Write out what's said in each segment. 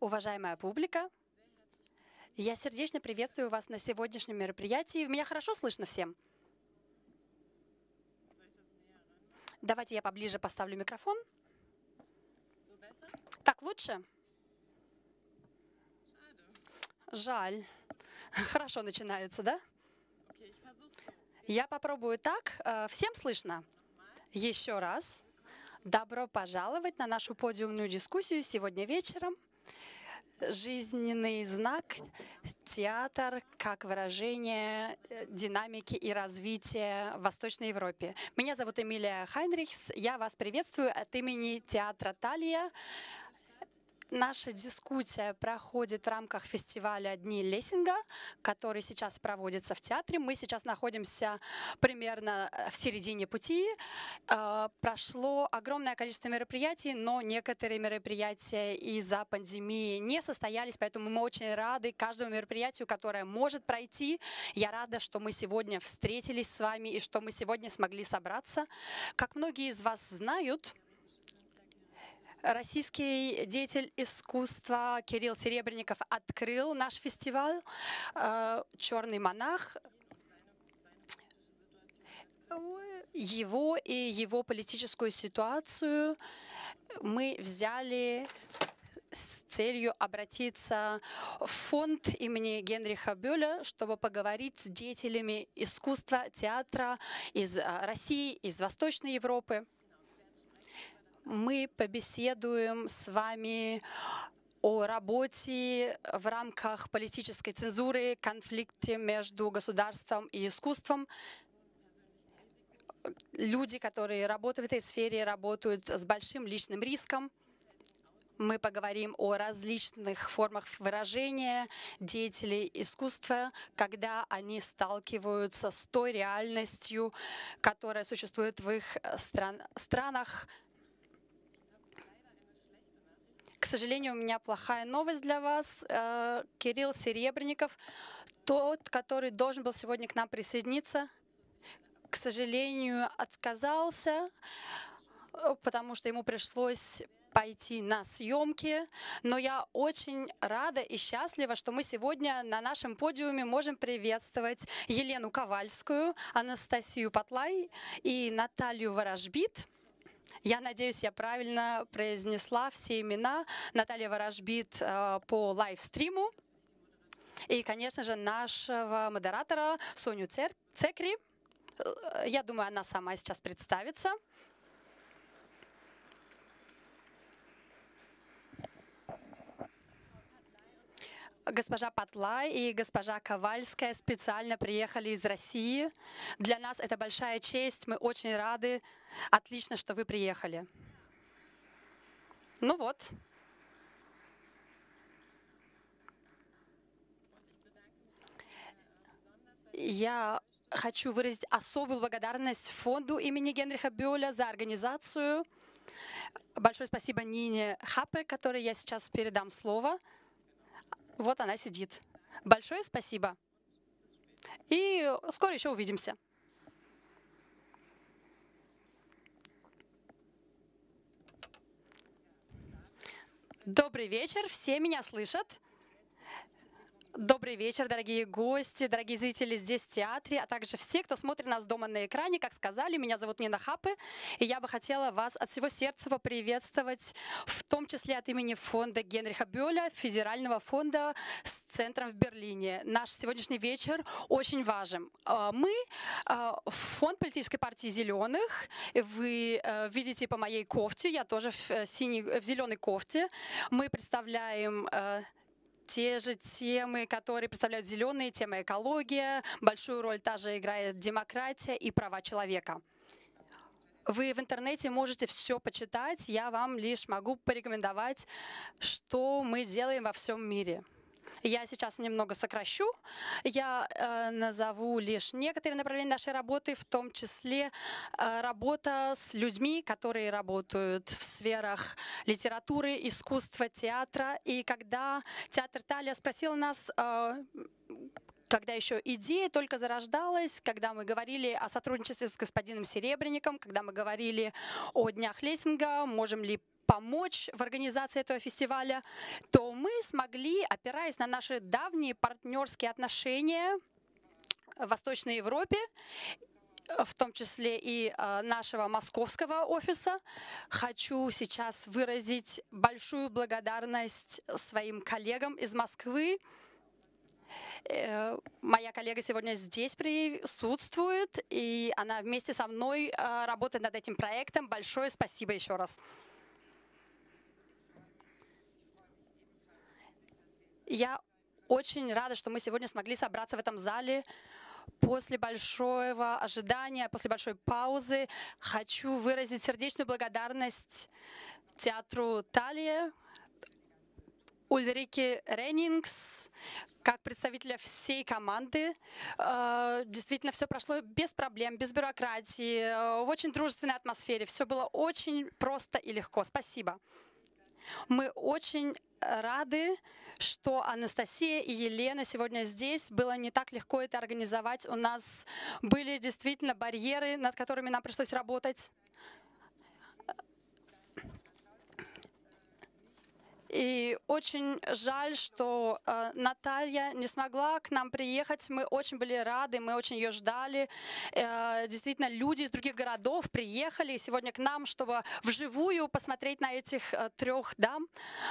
Уважаемая публика, я сердечно приветствую вас на сегодняшнем мероприятии. Меня хорошо слышно всем? Давайте я поближе поставлю микрофон. Так лучше? Жаль. Хорошо начинается, да? Я попробую так. Э, всем слышно? Еще раз. Добро пожаловать на нашу подиумную дискуссию сегодня вечером. Жизненный знак, театр как выражение э, динамики и развития в Восточной Европе. Меня зовут Эмилия Хайнрихс. Я вас приветствую от имени театра Талия. Наша дискуссия проходит в рамках фестиваля «Дни Лессинга», который сейчас проводится в театре. Мы сейчас находимся примерно э, в середине пути. Э, прошло огромное количество мероприятий, но некоторые мероприятия из-за пандемии не состоялись, поэтому мы очень рады каждому мероприятию, которое может пройти. Я рада, что мы сегодня встретились с вами и что мы сегодня смогли собраться. Как многие из вас знают, Российский деятель искусства Кирилл Серебренников открыл наш фестиваль э, «Черный монах». Его и его политическую ситуацию мы взяли с целью обратиться в фонд имени Генриха Бёля, чтобы поговорить с деятелями искусства, театра из э, России, из Восточной Европы мы побеседуем с вами о работе в рамках политической цензуры, конфликте между государством и искусством. Люди, которые работают в этой сфере, работают с большим личным риском. Мы поговорим о различных формах выражения деятелей искусства, когда они сталкиваются с той реальностью, которая существует в их стран странах, к сожалению, у меня плохая новость для вас. Э, Кирилл Серебренников, тот, который должен был сегодня к нам присоединиться, к сожалению, отказался, э, потому что ему пришлось пойти на съемки, но я очень рада и счастлива, что мы сегодня на нашем подиуме можем приветствовать Елену Ковальскую, Анастасию Патлай и Наталью Ворожбит. Я надеюсь, я правильно произнесла все имена. Наталья Ворожбит э, по лайвстриму. И, конечно же, нашего модератора Соню Цекри. Э, я думаю, она сама сейчас представится. Госпожа Патлай и госпожа Ковальская специально приехали из России. Для нас это большая честь, мы очень рады. Отлично, что вы приехали. Ну вот. Я хочу выразить особую благодарность фонду имени Генриха Бёля за организацию. Большое спасибо Нине Хапе, которой я сейчас передам слово. Вот она сидит. Большое спасибо. И скоро еще увидимся. Добрый вечер, все меня слышат? Добрый вечер, дорогие гости, дорогие зрители здесь в театре, а также все, кто смотрит нас дома на экране. Как сказали, меня зовут Нина Хапы, и я бы хотела вас от всего сердца поприветствовать, в том числе от имени фонда Генриха Бёля, федерального фонда с центром в Берлине. Наш сегодняшний вечер очень важен. А, мы а, фонд политической партии «Зеленых». Вы э, видите по моей кофте, я тоже в, э, синей, в зеленой кофте. Мы представляем э, те же темы, которые представляют зеленые, тема экология, большую роль также играет демократия и права человека. Вы в интернете можете все почитать, я вам лишь могу порекомендовать, что мы делаем во всем мире. Я сейчас немного сокращу. Я э, назову лишь некоторые направления нашей работы, в том числе э, работа с людьми, которые работают в сферах литературы, искусства, театра. И когда театр Талия спросил нас, э, когда еще идея только зарождалась, когда мы говорили о сотрудничестве с господином Серебренником, когда мы говорили о днях Лессинга, можем ли помочь в организации этого фестиваля, то мы смогли, опираясь на наши давние партнерские отношения в Восточной Европе, в том числе и э, нашего московского офиса. Хочу сейчас выразить большую благодарность своим коллегам из Москвы. Э, моя коллега сегодня здесь присутствует, и она вместе со мной э, работает над этим проектом. Большое спасибо еще раз. Я очень рада, что мы сегодня смогли собраться в этом зале после большого ожидания, после большой паузы хочу выразить сердечную благодарность театру Талия, Ульрике Реннингс, как представителя всей команды. Э, действительно, все прошло без проблем, без бюрократии, э, в очень дружественной атмосфере. Все было очень просто и легко. Спасибо. Мы очень рады, что Анастасия и Елена сегодня здесь. Было не так легко это организовать. У нас были действительно барьеры, над которыми нам пришлось работать. И очень жаль, что э, Наталья не смогла к нам приехать. Мы очень были рады, мы очень ее ждали. Э, действительно, люди из других городов приехали сегодня к нам, чтобы вживую посмотреть на этих э, трех дам.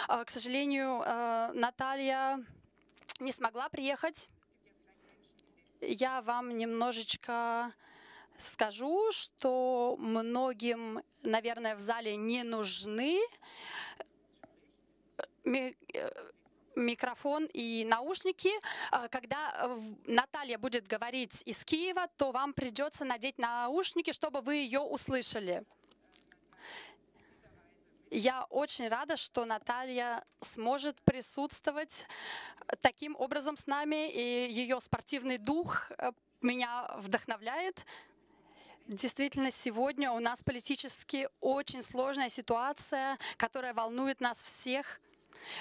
Э, к сожалению, э, Наталья не смогла приехать. Я вам немножечко скажу, что многим, наверное, в зале не нужны микрофон и наушники. Э, когда э, Наталья будет говорить из Киева, то вам придется надеть наушники, чтобы вы ее услышали. Я очень рада, что Наталья сможет присутствовать таким образом с нами, и ее спортивный дух меня вдохновляет. Действительно, сегодня у нас политически очень сложная ситуация, которая волнует нас всех.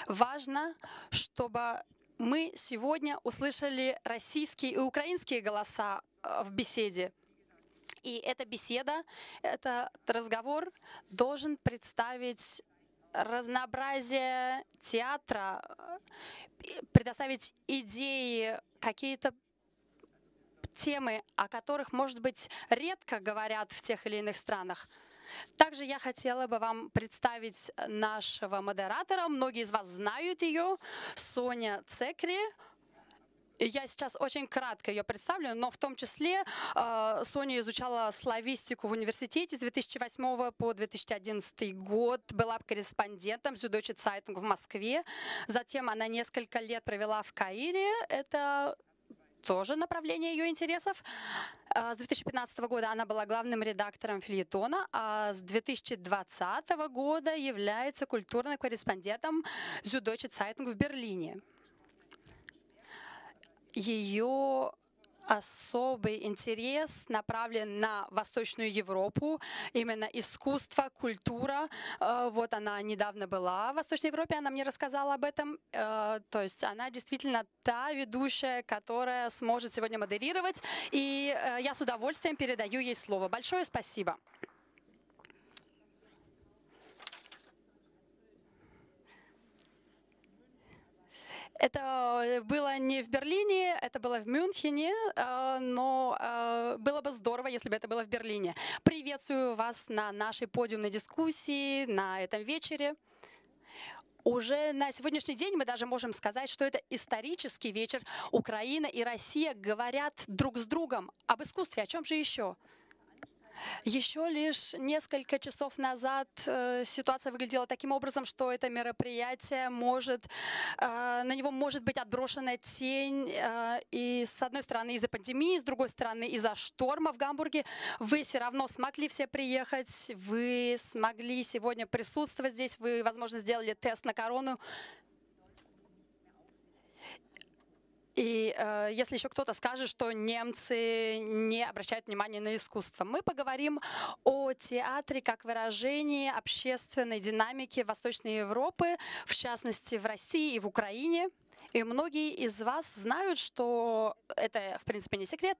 Важно, чтобы мы сегодня услышали российские и украинские голоса э, в беседе. И эта беседа, этот разговор должен представить разнообразие театра, э, предоставить идеи, какие-то темы, о которых, может быть, редко говорят в тех или иных странах. Также я хотела бы вам представить нашего модератора. Многие из вас знают ее, Соня Цекри. Я сейчас очень кратко ее представлю, но в том числе э, Соня изучала славистику в университете с 2008 по 2011 год, была корреспондентом Süddeutsche Zeitung в Москве. Затем она несколько лет провела в Каире. Это тоже направление ее интересов. А, с 2015 года она была главным редактором фильетона, а с 2020 года является культурным корреспондентом Süddeutsche Zeitung в Берлине. Ее особый интерес направлен на Восточную Европу, именно искусство, культура. Э, вот она недавно была в Восточной Европе, она мне рассказала об этом. Э, то есть она действительно та ведущая, которая сможет сегодня модерировать. И э, я с удовольствием передаю ей слово. Большое спасибо. Это было не в Берлине, это было в Мюнхене, э, но э, было бы здорово, если бы это было в Берлине. Приветствую вас на нашей подиумной дискуссии, на этом вечере. Уже на сегодняшний день мы даже можем сказать, что это исторический вечер. Украина и Россия говорят друг с другом об искусстве. О чем же еще? Еще лишь несколько часов назад э, ситуация выглядела таким образом, что это мероприятие может, э, на него может быть отброшена тень. Э, и с одной стороны из-за пандемии, с другой стороны из-за шторма в Гамбурге. Вы все равно смогли все приехать, вы смогли сегодня присутствовать здесь, вы, возможно, сделали тест на корону. И э, если еще кто-то скажет, что немцы не обращают внимания на искусство, мы поговорим о театре как выражении общественной динамики Восточной Европы, в частности в России и в Украине. И многие из вас знают, что это, в принципе, не секрет.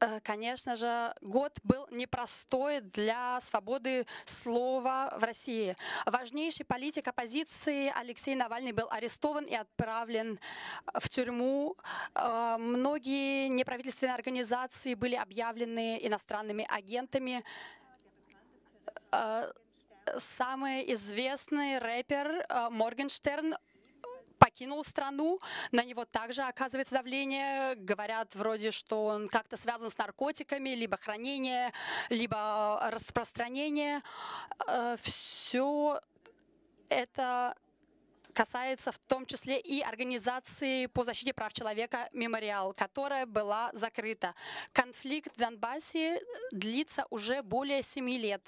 Э, конечно же, год был непростой для свободы слова в России. Важнейший политик оппозиции Алексей Навальный был арестован и отправлен в тюрьму. Э, многие неправительственные организации были объявлены иностранными агентами. Э, самый известный рэпер Моргенштерн покинул страну, на него также оказывается давление. Говорят вроде, что он как-то связан с наркотиками, либо хранение, либо распространение. Э, Все это касается в том числе и организации по защите прав человека «Мемориал», которая была закрыта. Конфликт в Донбассе длится уже более семи лет.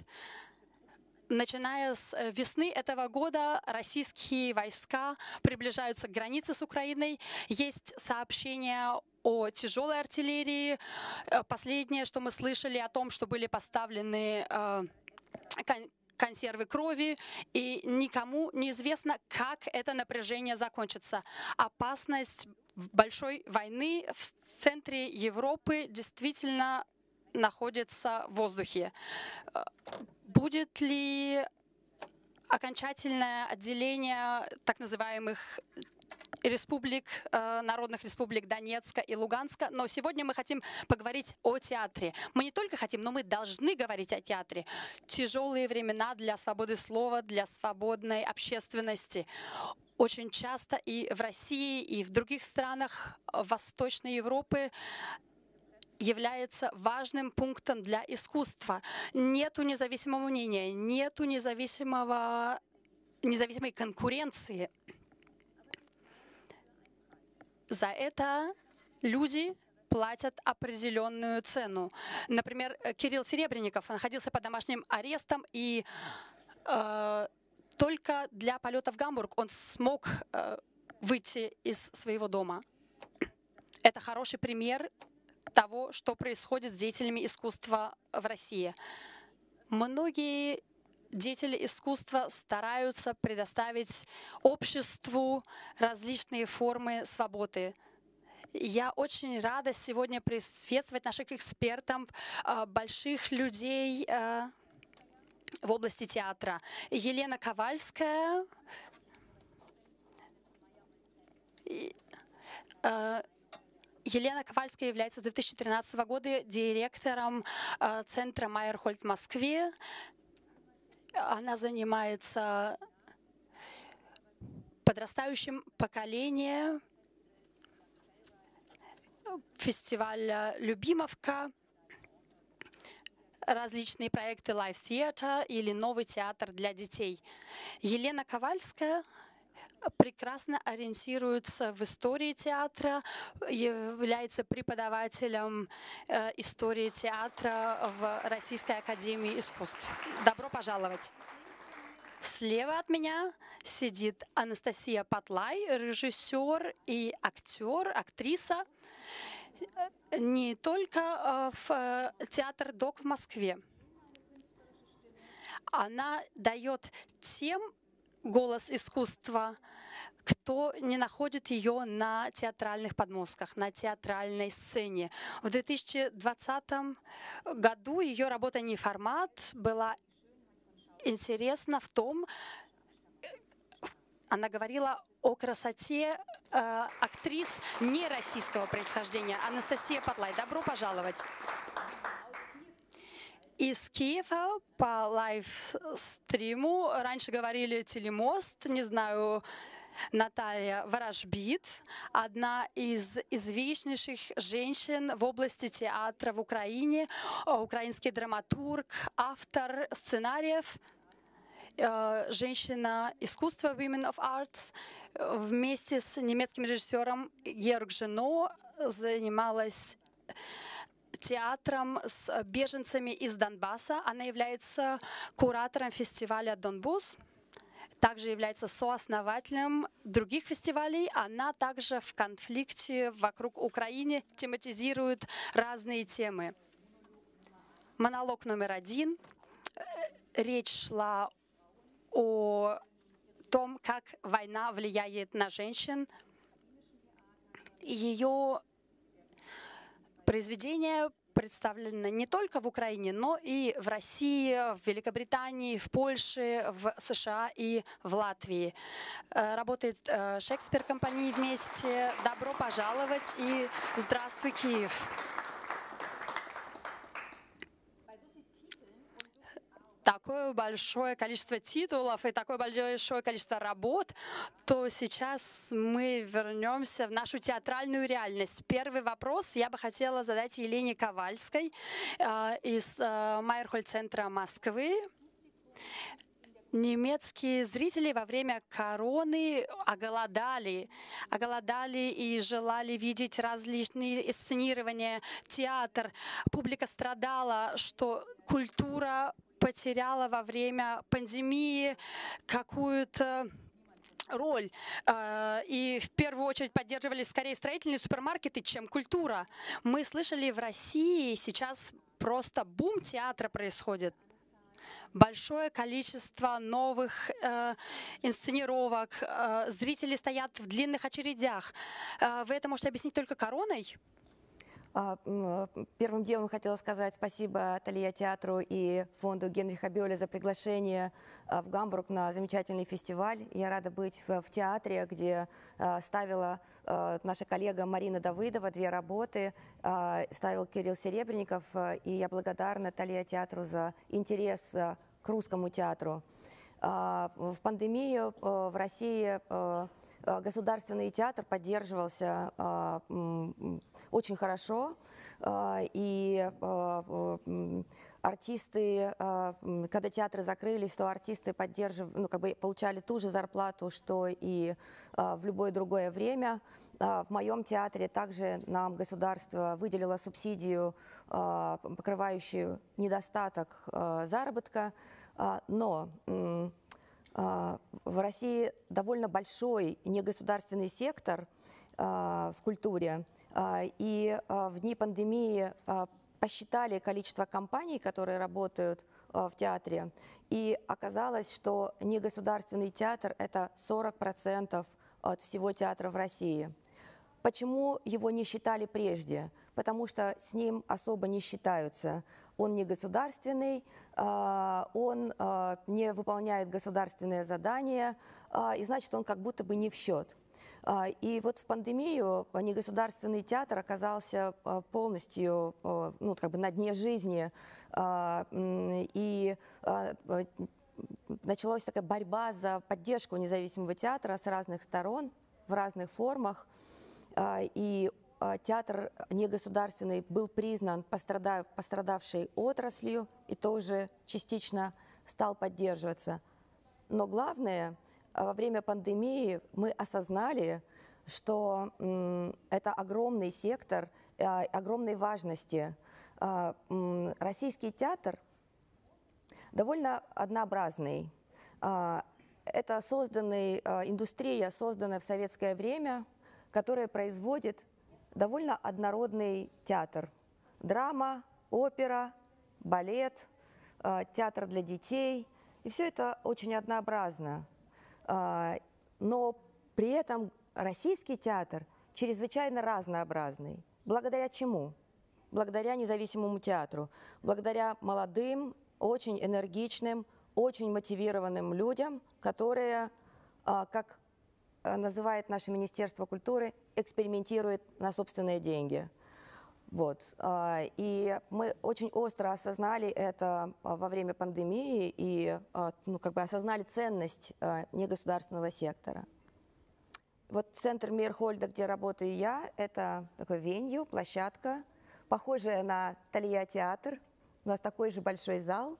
Начиная с э, весны этого года российские войска приближаются к границе с Украиной. Есть сообщения о тяжелой артиллерии. Э, последнее, что мы слышали о том, что были поставлены э, консервы крови, и никому неизвестно, как это напряжение закончится. Опасность большой войны в центре Европы действительно находится в воздухе. Будет ли окончательное отделение так называемых республик, э, народных республик Донецка и Луганска. Но сегодня мы хотим поговорить о театре. Мы не только хотим, но мы должны говорить о театре. Тяжелые времена для свободы слова, для свободной общественности. Очень часто и в России, и в других странах Восточной Европы является важным пунктом для искусства. Нету независимого мнения, нету независимого, независимой конкуренции. За это люди платят определенную цену. Например, Кирилл Серебренников находился под домашним арестом, и э, только для полета в Гамбург он смог э, выйти из своего дома. Это хороший пример того, что происходит с деятелями искусства в России. Многие деятели искусства стараются предоставить обществу различные формы свободы. Я очень рада сегодня приветствовать наших экспертов, а, больших людей а, в области театра. Елена Ковальская, а, Елена Ковальская является с 2013 года директором э, центра Майерхольд в Москве. Она занимается подрастающим поколением фестиваля «Любимовка», различные проекты Live Theater или новый театр для детей. Елена Ковальская прекрасно ориентируется в истории театра, является преподавателем э, истории театра в Российской академии искусств. Добро пожаловать! Слева от меня сидит Анастасия Патлай, режиссер и актер, актриса не только э, в э, театр ДОК в Москве. Она дает тем голос искусства, кто не находит ее на театральных подмостках, на театральной сцене. В 2020 году ее работа «Не формат» была интересна в том, она говорила о красоте э, актрис не российского происхождения. Анастасия Патлай, добро пожаловать из Киева по лайв-стриму. Раньше говорили телемост, не знаю, Наталья Ворожбит, одна из известнейших женщин в области театра в Украине, украинский драматург, автор сценариев, э, женщина искусства Women of Arts. Вместе с немецким режиссером Георг Жено занималась театром с э, беженцами из Донбасса. Она является куратором фестиваля «Донбус», также является сооснователем других фестивалей. Она также в конфликте вокруг Украины тематизирует разные темы. Монолог номер один. Э, речь шла о том, как война влияет на женщин. Ее произведение представлены не только в Украине, но и в России, в Великобритании, в Польше, в США и в Латвии. Э, работает э, Шекспир компании вместе. Добро пожаловать и здравствуй, Киев! Такое большое количество титулов и такое большое количество работ, то сейчас мы вернемся в нашу театральную реальность. Первый вопрос я бы хотела задать Елене Ковальской э, из э, Майерхоль-центра Москвы немецкие зрители во время короны оголодали, оголодали и желали видеть различные сценирования, театр. Публика страдала, что культура потеряла во время пандемии какую-то роль. А, и в первую очередь поддерживали скорее строительные супермаркеты, чем культура. Мы слышали в России сейчас просто бум театра происходит большое количество новых э, инсценировок, э, зрители стоят в длинных очередях. Э, вы это можете объяснить только короной? А, первым делом хотела сказать спасибо Талия театру и фонду Генриха Бёля за приглашение а, в Гамбург на замечательный фестиваль. Я рада быть в, театре, где а, ставила наша коллега Марина Давыдова две работы, ставил Кирилл Серебренников, и я благодарна Талия театру за интерес к русскому театру. В пандемию в России Э, государственный театр поддерживался э, очень хорошо, э, и артисты, когда театры закрылись, то артисты поддерживали, ну, как бы получали ту же зарплату, что и в любое другое время. В моем театре также нам государство выделило субсидию, покрывающую недостаток заработка, но а, в России довольно большой негосударственный сектор а, в культуре, а, и в дни пандемии посчитали количество компаний, которые работают в театре, и оказалось, что негосударственный театр – это 40% от всего театра в России. Почему его не считали прежде? Потому что с ним особо не считаются. Он не государственный, а, он а, не выполняет государственные задания, а, и значит, он как будто бы не в счет. И вот в пандемию негосударственный театр оказался полностью ну, как бы на дне жизни, и началась такая борьба за поддержку независимого театра с разных сторон, в разных формах. И театр негосударственный был признан пострадавшей отраслью и тоже частично стал поддерживаться. Но главное, а, во время пандемии мы осознали, что это огромный сектор огромной важности. Российский театр довольно однообразный. Это созданный, индустрия, созданная в советское время – которая производит довольно однородный театр. Драма, опера, балет, э, театр для детей. И все это очень однообразно. Э, но при этом российский театр чрезвычайно разнообразный. Благодаря чему? Благодаря независимому театру, благодаря молодым, очень энергичным, очень мотивированным людям, которые, э, как называет наше Министерство культуры, экспериментирует на собственные деньги. Вот. А, и мы очень остро осознали это а, во время пандемии и а, ну, как бы осознали ценность негосударственного сектора. Вот центр Мирхольда, где работаю я, это такой венью, площадка, похожая на Талья театр. У нас такой же большой зал.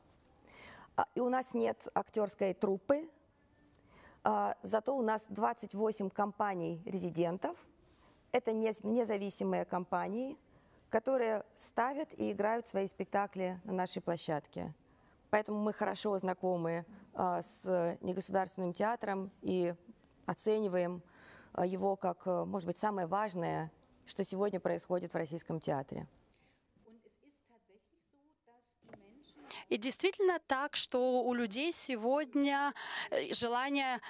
И у нас нет актерской труппы, зато у нас 28 компаний-резидентов. Это независимые компании, которые ставят и играют свои спектакли на нашей площадке. Поэтому мы хорошо знакомы а, с негосударственным театром и оцениваем а, его как, может быть, самое важное, что сегодня происходит в российском театре. И действительно так, что у людей сегодня э, желание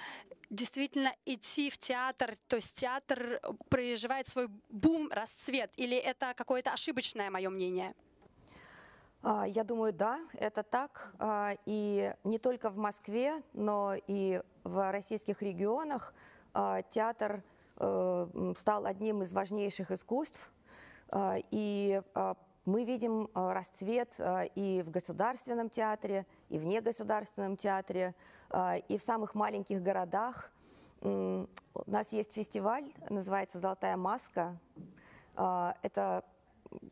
действительно идти в театр, то есть театр проживает свой бум, расцвет, или это какое-то ошибочное мое мнение? А, Я думаю, да, это так. А, И не только в Москве, но и в российских регионах а, театр э, стал одним из важнейших искусств. И мы видим а, расцвет а, и в государственном театре, и в негосударственном театре, а, и в самых маленьких городах. У нас есть фестиваль, называется «Золотая маска». Это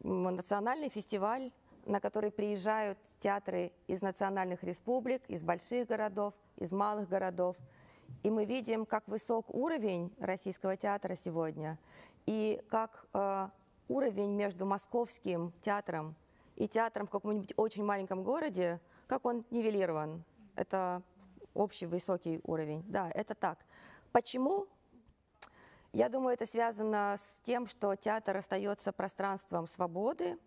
национальный фестиваль, на который приезжают театры из национальных республик, из больших городов, из малых городов. И мы видим, как высок уровень российского театра сегодня, и как э, уровень между московским театром и театром в каком-нибудь очень маленьком городе, как он нивелирован. Это общий высокий уровень. Да, это так. Почему? Я думаю, это связано с тем, что театр остается пространством свободы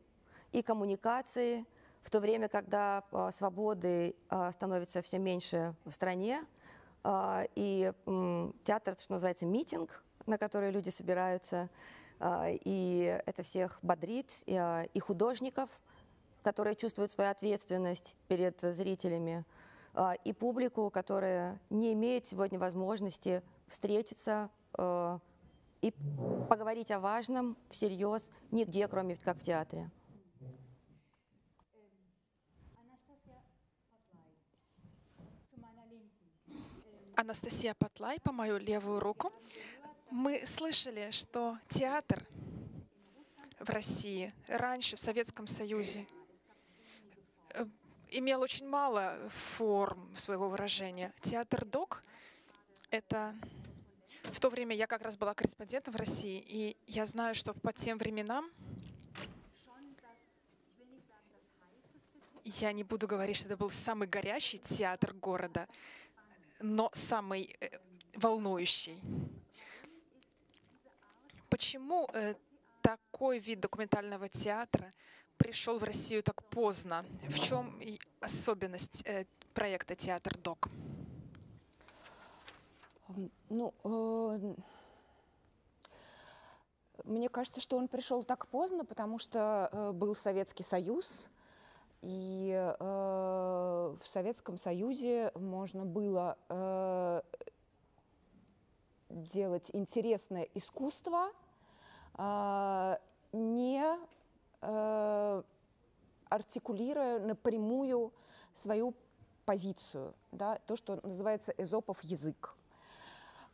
и коммуникации, в то время, когда а, свободы а, становится все меньше в стране, а, и театр, что называется, митинг, на который люди собираются, и это всех бодрит, и, а, и художников, которые чувствуют свою ответственность перед зрителями, а, и публику, которая не имеет сегодня возможности встретиться э, и поговорить о важном всерьез нигде, кроме как в театре. Анастасия Патлай по мою левую руку. Мы слышали, что театр в России раньше, в Советском Союзе, э, имел очень мало форм своего выражения. Театр ДОК — это... В то время я как раз была корреспондентом в России, и я знаю, что по тем временам я не буду говорить, что это был самый горячий театр города, но самый э, волнующий. Почему э, такой вид документального театра пришел в Россию так поздно? В чем особенность э, проекта «Театр Док»? Ну, э, мне кажется, что он пришел так поздно, потому что э, был Советский Союз, и э, в Советском Союзе можно было э, делать интересное искусство, не э, артикулируя напрямую свою позицию, да, то, что называется эзопов язык.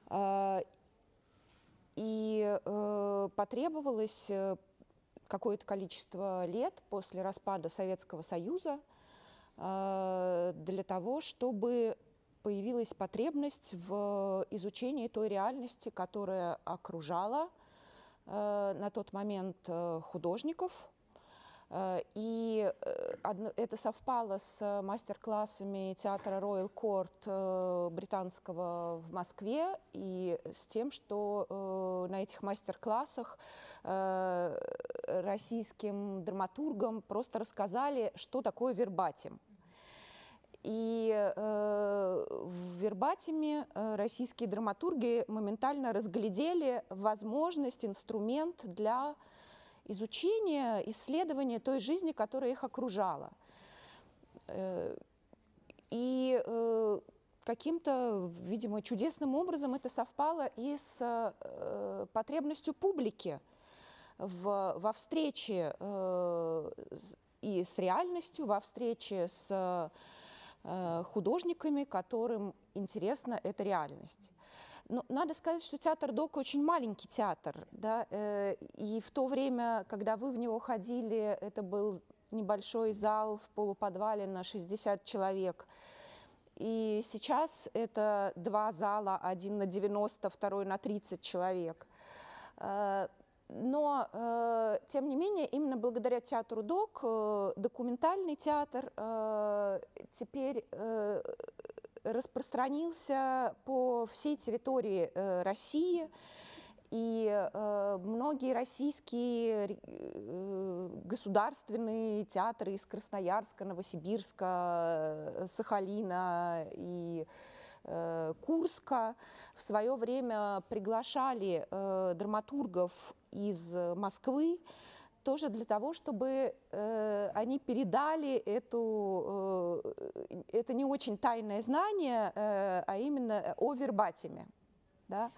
А, И э, потребовалось э, какое-то количество лет после распада Советского Союза для того, чтобы появилась потребность в изучении той реальности, которая окружала на тот момент э, художников. Э, И э, это совпало с э, мастер-классами театра Royal Court э, британского в Москве и с тем, что э, на этих мастер-классах э, российским драматургам просто рассказали, что такое вербатим. И э, в вербатиме э, российские драматурги моментально разглядели возможность, инструмент для изучения, исследования той жизни, которая их окружала. Э, И э, каким-то, видимо, чудесным образом это совпало и с э, потребностью публики в, во встрече э, с- и с реальностью, во встрече с художниками, которым интересна эта реальность. Но надо сказать, что театр Док очень маленький театр, да, э, и в то время, когда вы в него ходили, это был небольшой зал в полуподвале на 60 человек. И сейчас это два зала, один на 90, второй на 30 человек. Но, э, тем не менее, именно благодаря театру ДОК э, документальный театр э, теперь э, распространился по всей территории э, России. И э, многие российские э, государственные театры из Красноярска, Новосибирска, э, Сахалина и э, Курска в свое время приглашали э, драматургов из Москвы тоже для того, чтобы э, они передали эту, э, это не очень тайное знание, э, а именно о вербатиме. Да?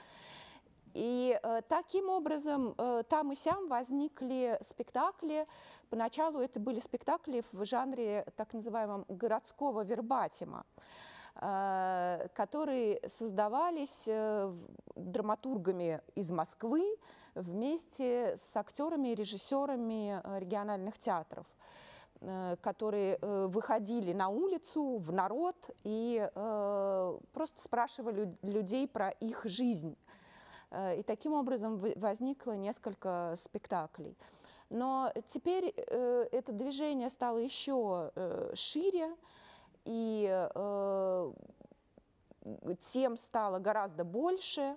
И э, таким образом э, там и сям возникли спектакли. Поначалу это были спектакли в жанре так называемом городского вербатима. Э, которые создавались э, драматургами из Москвы вместе с актерами и режиссерами э, региональных театров которые выходили на улицу, в народ и просто спрашивали людей про их жизнь. И таким образом возникло несколько спектаклей. Но теперь это движение стало еще шире, и э, тем стало гораздо больше.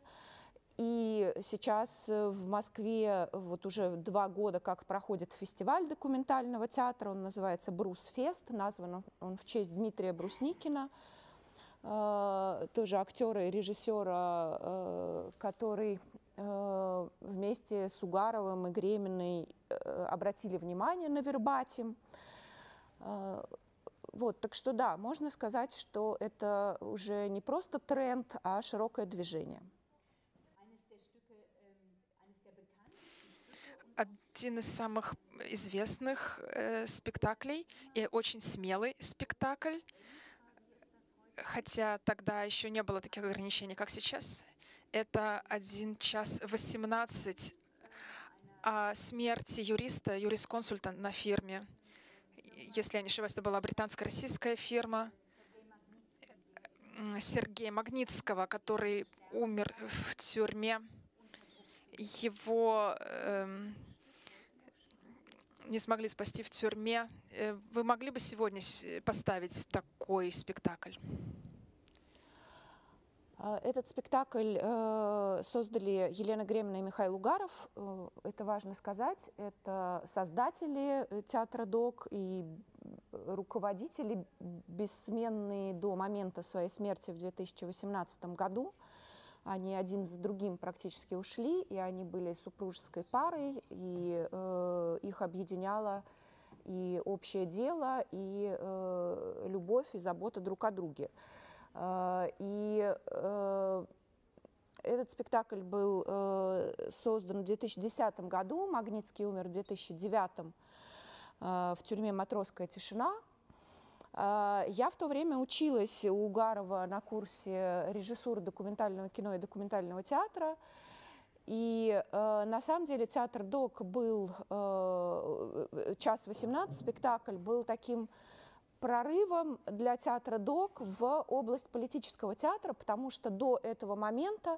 И сейчас э, в Москве вот уже два года как проходит фестиваль документального театра, он называется «Брусфест», назван он в честь Дмитрия Брусникина, э, тоже актера и режиссера, э, который э, вместе с Угаровым и Греминой э, обратили внимание на вербатим. Вот, так что да, можно сказать, что это уже не просто тренд, а широкое движение. Один из самых известных э, спектаклей и очень смелый спектакль, хотя тогда еще не было таких ограничений, как сейчас. Это один час 18 о смерти юриста, юрисконсульта на фирме если я не ошибаюсь, это была британско-российская фирма Сергея Магнитского, который умер в тюрьме. Его э, не смогли спасти в тюрьме. Э, вы могли бы сегодня поставить такой спектакль? А, этот спектакль э, создали Елена Гремина и Михаил Угаров. Э, это важно сказать. Это создатели э, театра ДОК и руководители, бессменные до момента своей смерти в 2018 году. Они один за другим практически ушли, и они были супружеской парой, и э, их объединяло и общее дело, и э, любовь, и забота друг о друге. А, и э, этот спектакль был э, создан в 2010 году, Магнитский умер в 2009 э, в тюрьме «Матросская тишина». А, я в то время училась у Угарова на курсе режиссуры документального кино и документального театра. И э, на самом деле театр ДОК был, э, час 18 спектакль был таким прорывом для театра ДОК в область политического театра, потому что до этого момента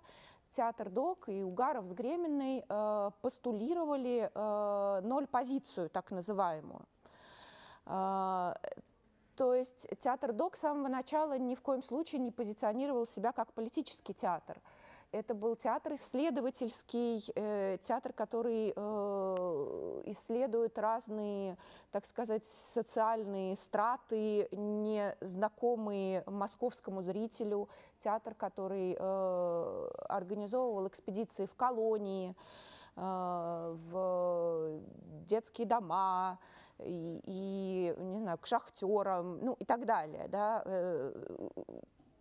театр ДОК и Угаров с Гременной э, постулировали э, ноль позицию, так называемую. Э, то есть театр ДОК с самого начала ни в коем случае не позиционировал себя как политический театр. Это был театр исследовательский, э, театр, который э, исследует разные, так сказать, социальные страты, незнакомые московскому зрителю, театр, который э, организовывал экспедиции в колонии, в детские дома, и, и не знаю, к шахтерам, ну и так далее, да,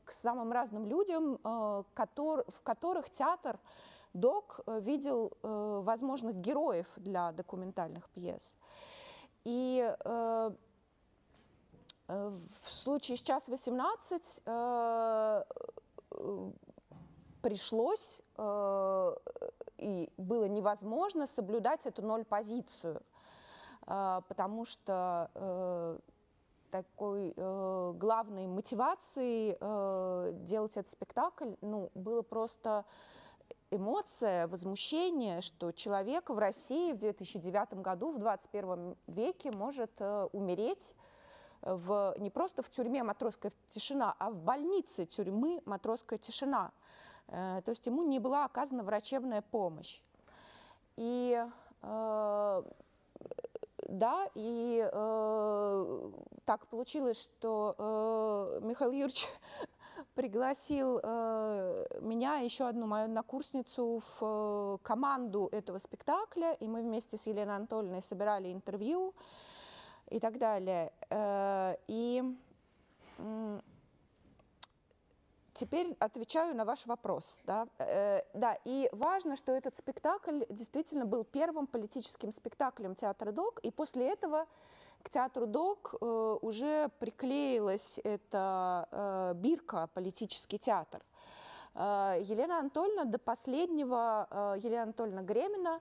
к самым разным людям, э, в которых театр док э, видел э, возможных героев для документальных пьес. И в случае сейчас 18 пришлось и было невозможно соблюдать эту ноль позицию, потому что такой э, главной мотивацией э, делать этот спектакль ну, было просто эмоция, возмущение, что человек в России в 2009 году, в 21 веке может э, умереть в, не просто в тюрьме «Матросская тишина», а в больнице тюрьмы «Матросская тишина». Э, то есть ему не была оказана врачебная помощь. И э, да, и э, так получилось, что э, Михаил Юрьевич пригласил э, меня еще одну мою однокурсницу в э, команду этого спектакля, и мы вместе с Еленой Анатольевной собирали интервью и так далее. Э, и м, теперь отвечаю на ваш вопрос. Да? Э, да, и важно, что этот спектакль действительно был первым политическим спектаклем театра ДОК, и после этого к театру ДОК э, уже приклеилась эта э, бирка «Политический театр». Э, Елена Анатольевна до последнего, э, Елена Анатольевна Гремина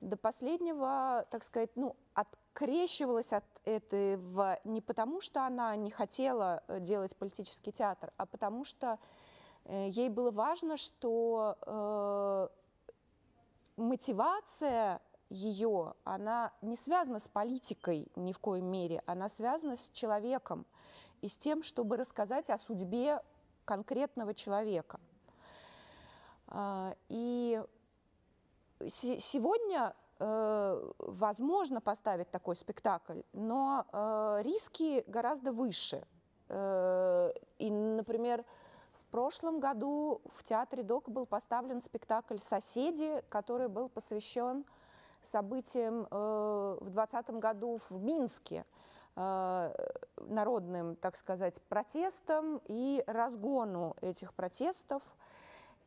до последнего, так сказать, ну, открещивалась от этого не потому, что она не хотела э, делать политический театр, а потому что ей было важно, что э, мотивация ее, она не связана с политикой ни в коей мере, она связана с человеком и с тем, чтобы рассказать о судьбе конкретного человека. А, И се- сегодня э, возможно поставить такой спектакль, но э, риски гораздо выше. Э, И, например, прошлом году в театре ДОК был поставлен спектакль «Соседи», который был посвящен событиям э, в 2020 году в Минске, э, народным, так сказать, протестам и разгону этих протестов.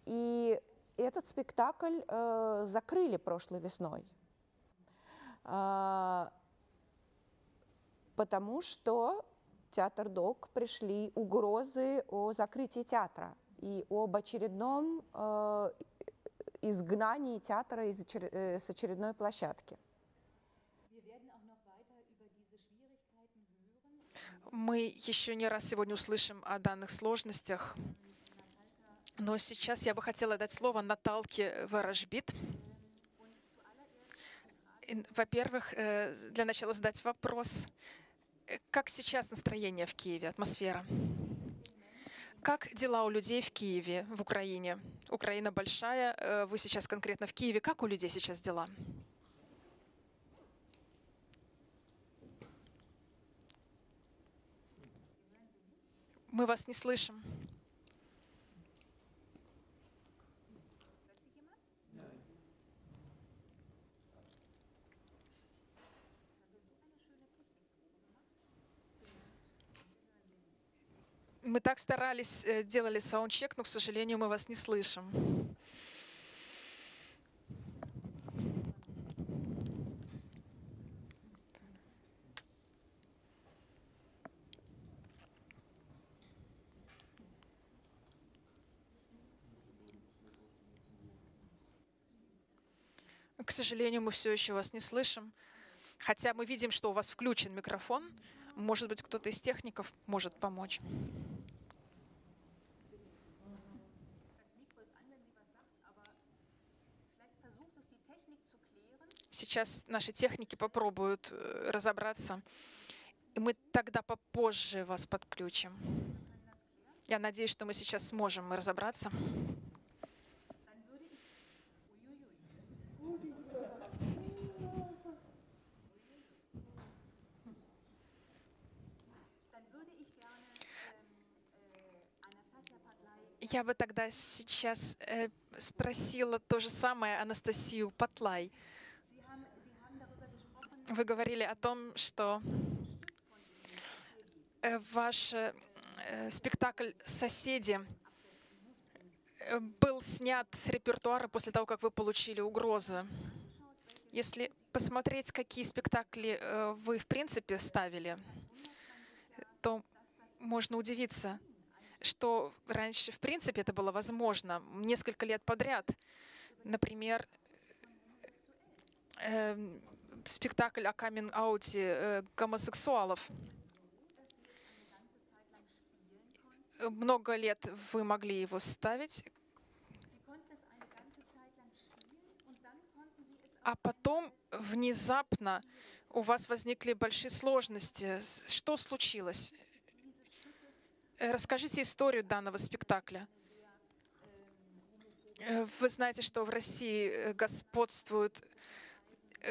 И этот спектакль э, закрыли прошлой весной, А, потому что театр ДОК пришли угрозы о закрытии театра и об очередном э, изгнании театра из очер- э, с очередной площадки. Мы еще не раз сегодня услышим о данных сложностях. Но сейчас я бы хотела дать слово Наталке Ворожбит. Во-первых, э, для начала задать вопрос. Э, Как сейчас настроение в Киеве, атмосфера? Как дела у людей в Киеве, в Украине? Украина большая, э, вы сейчас конкретно в Киеве. Как у людей сейчас дела? Мы вас не слышим. Мы так старались, э, делали саундчек, но, к сожалению, мы вас не слышим. К сожалению, мы все еще вас не слышим. Хотя мы видим, что у вас включен микрофон. Может быть, кто-то из техников может помочь. Сейчас наши техники попробуют э, разобраться. И мы тогда попозже вас подключим. Я надеюсь, что мы сейчас сможем разобраться. Я бы тогда сейчас э, спросила то же самое Анастасию Патлай. Вы говорили о том, что э, ваш э, спектакль «Соседи» э, был снят с репертуара после того, как вы получили угрозы. Если посмотреть, какие спектакли э, вы в принципе ставили, то можно удивиться, что раньше в принципе это было возможно несколько лет подряд. Например, эм, спектакль о камин-ауте э, гомосексуалов. Э, Много лет вы могли его ставить, а потом внезапно у вас возникли большие сложности. Что случилось? Э, Расскажите историю данного спектакля. Э, Вы знаете, что в России э, господствуют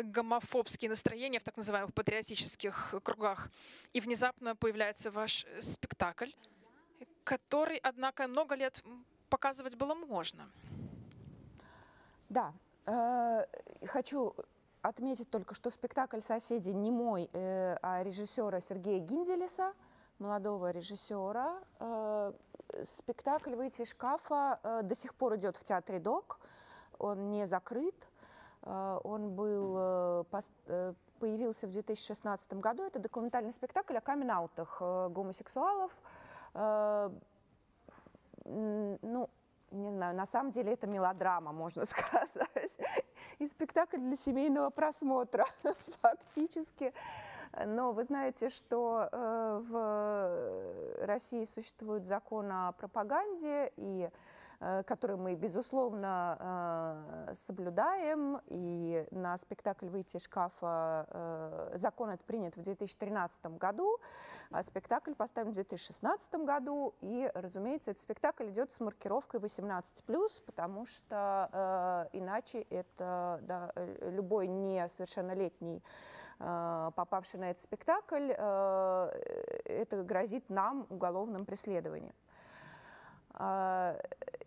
гомофобские настроения в так называемых патриотических кругах. И внезапно появляется ваш спектакль, который, однако, много лет показывать было можно. Да, хочу отметить только, что спектакль «Соседи» не мой, а режиссера Сергея Гинделеса, молодого режиссера. Э, спектакль «Выйти из шкафа» э, до сих пор идет в театре ДОК, он не закрыт. Э, он был, появился в 2016 году. Это документальный спектакль о камин-аутах гомосексуалов. Ну, не знаю, на самом деле это мелодрама, можно сказать. И спектакль для семейного просмотра фактически. Но вы знаете, что э, в России существует закон о пропаганде, и Э, который мы, безусловно, э, соблюдаем. И на спектакль «Выйти из шкафа» э, закон этот принят в 2013 году, а спектакль поставлен в 2016 году. И, разумеется, этот спектакль идет с маркировкой 18+, потому что иначе это да, любой несовершеннолетний попавший на этот спектакль, это грозит нам уголовным преследованием. А,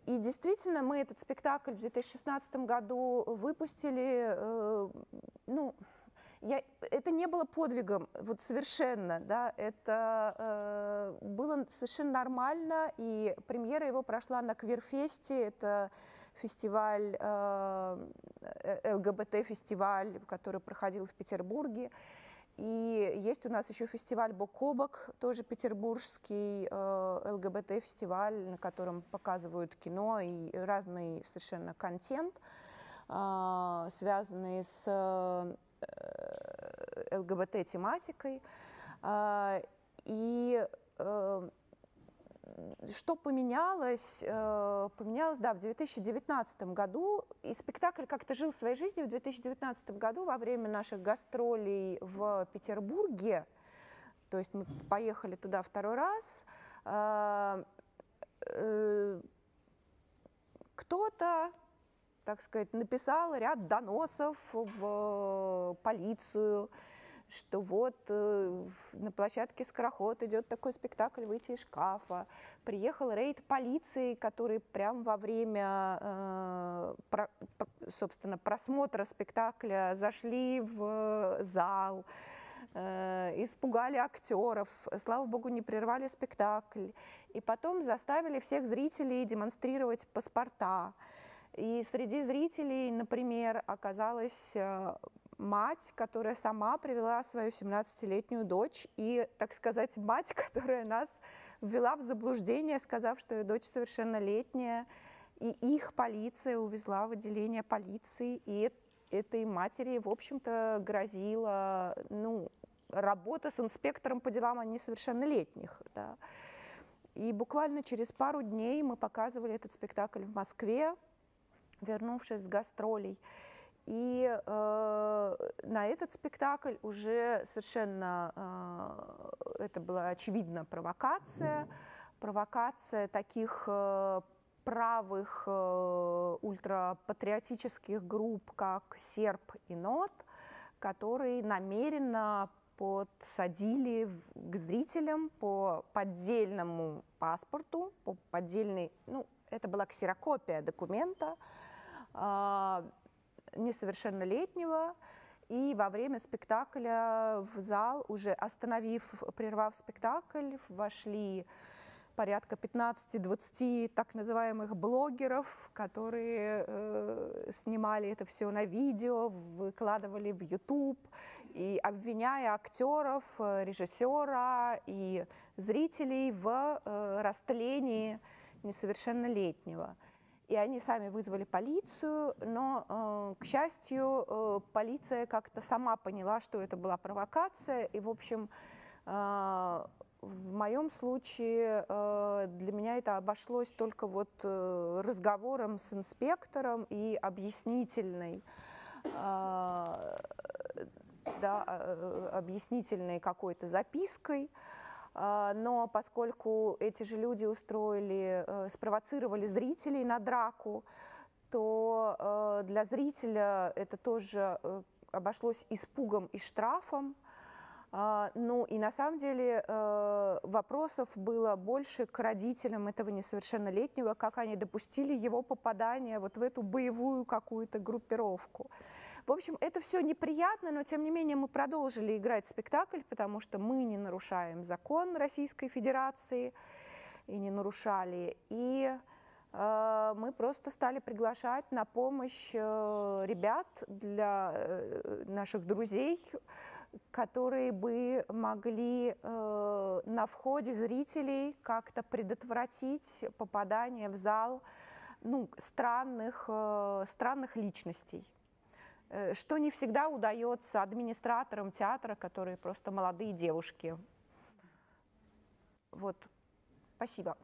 и действительно, мы этот спектакль в 2016 году выпустили, э, ну, я, это не было подвигом, вот совершенно, да, это э, было совершенно нормально, и премьера его прошла на Квирфесте, это фестиваль, э, э ЛГБТ-фестиваль, который проходил в Петербурге, и есть у нас еще фестиваль «Бок о бок», тоже петербургский э, ЛГБТ-фестиваль, на котором показывают кино и разный совершенно контент, э, связанный с э, ЛГБТ-тематикой. Э, и э, что поменялось? Э, поменялось, да, в 2019 году. И спектакль как-то жил своей жизнью в 2019 году во время наших гастролей в Петербурге. То есть мы поехали туда второй раз. Э, э, кто-то, так сказать, написал ряд доносов в полицию, что вот э, на площадке «Скороход» идет такой спектакль «Выйти из шкафа». Приехал рейд полиции, который прямо во время, э, про, собственно, просмотра спектакля зашли в зал, э, испугали актеров, слава богу, не прервали спектакль. И потом заставили всех зрителей демонстрировать паспорта. И среди зрителей, например, оказалась э, мать, которая сама привела свою 17-летнюю дочь, и, так сказать, мать, которая нас ввела в заблуждение, сказав, что ее дочь совершеннолетняя, и их полиция увезла в отделение полиции, и этой матери, в общем-то, грозила, ну, работа с инспектором по делам о несовершеннолетних, да. И буквально через пару дней мы показывали этот спектакль в Москве, вернувшись с гастролей. И э, на этот спектакль уже совершенно э, это была очевидна провокация, провокация таких э, правых э, ультрапатриотических групп, как Серп и НОТ, которые намеренно подсадили к зрителям по поддельному паспорту, по поддельной, ну, это была ксерокопия документа, э, несовершеннолетнего, и во время спектакля в зал, уже остановив, прервав спектакль, вошли порядка 15-20 так называемых блогеров, которые э, снимали это все на видео, выкладывали в YouTube, и обвиняя актеров, режиссера и зрителей в э, растлении несовершеннолетнего и они сами вызвали полицию, но, э, к счастью, э, полиция как-то сама поняла, что это была провокация, и, в общем, э, в моем случае для меня это обошлось только вот разговором с инспектором и объяснительной, да, объяснительной какой-то запиской. А, но поскольку эти же люди устроили, э, спровоцировали зрителей на драку, то э, для зрителя это тоже э, обошлось испугом и штрафом. А, Ну и на самом деле вопросов было больше к родителям этого несовершеннолетнего, как они допустили его попадание вот в эту боевую какую-то группировку. В общем, это все неприятно, но тем не менее мы продолжили играть спектакль, потому что мы не нарушаем закон Российской Федерации и не нарушали. И э, мы просто стали приглашать на помощь э, ребят для э, наших друзей, которые бы могли э, на входе зрителей как-то предотвратить попадание в зал ну, странных, э, странных личностей что не всегда удается администраторам театра, которые просто молодые девушки. Вот, спасибо.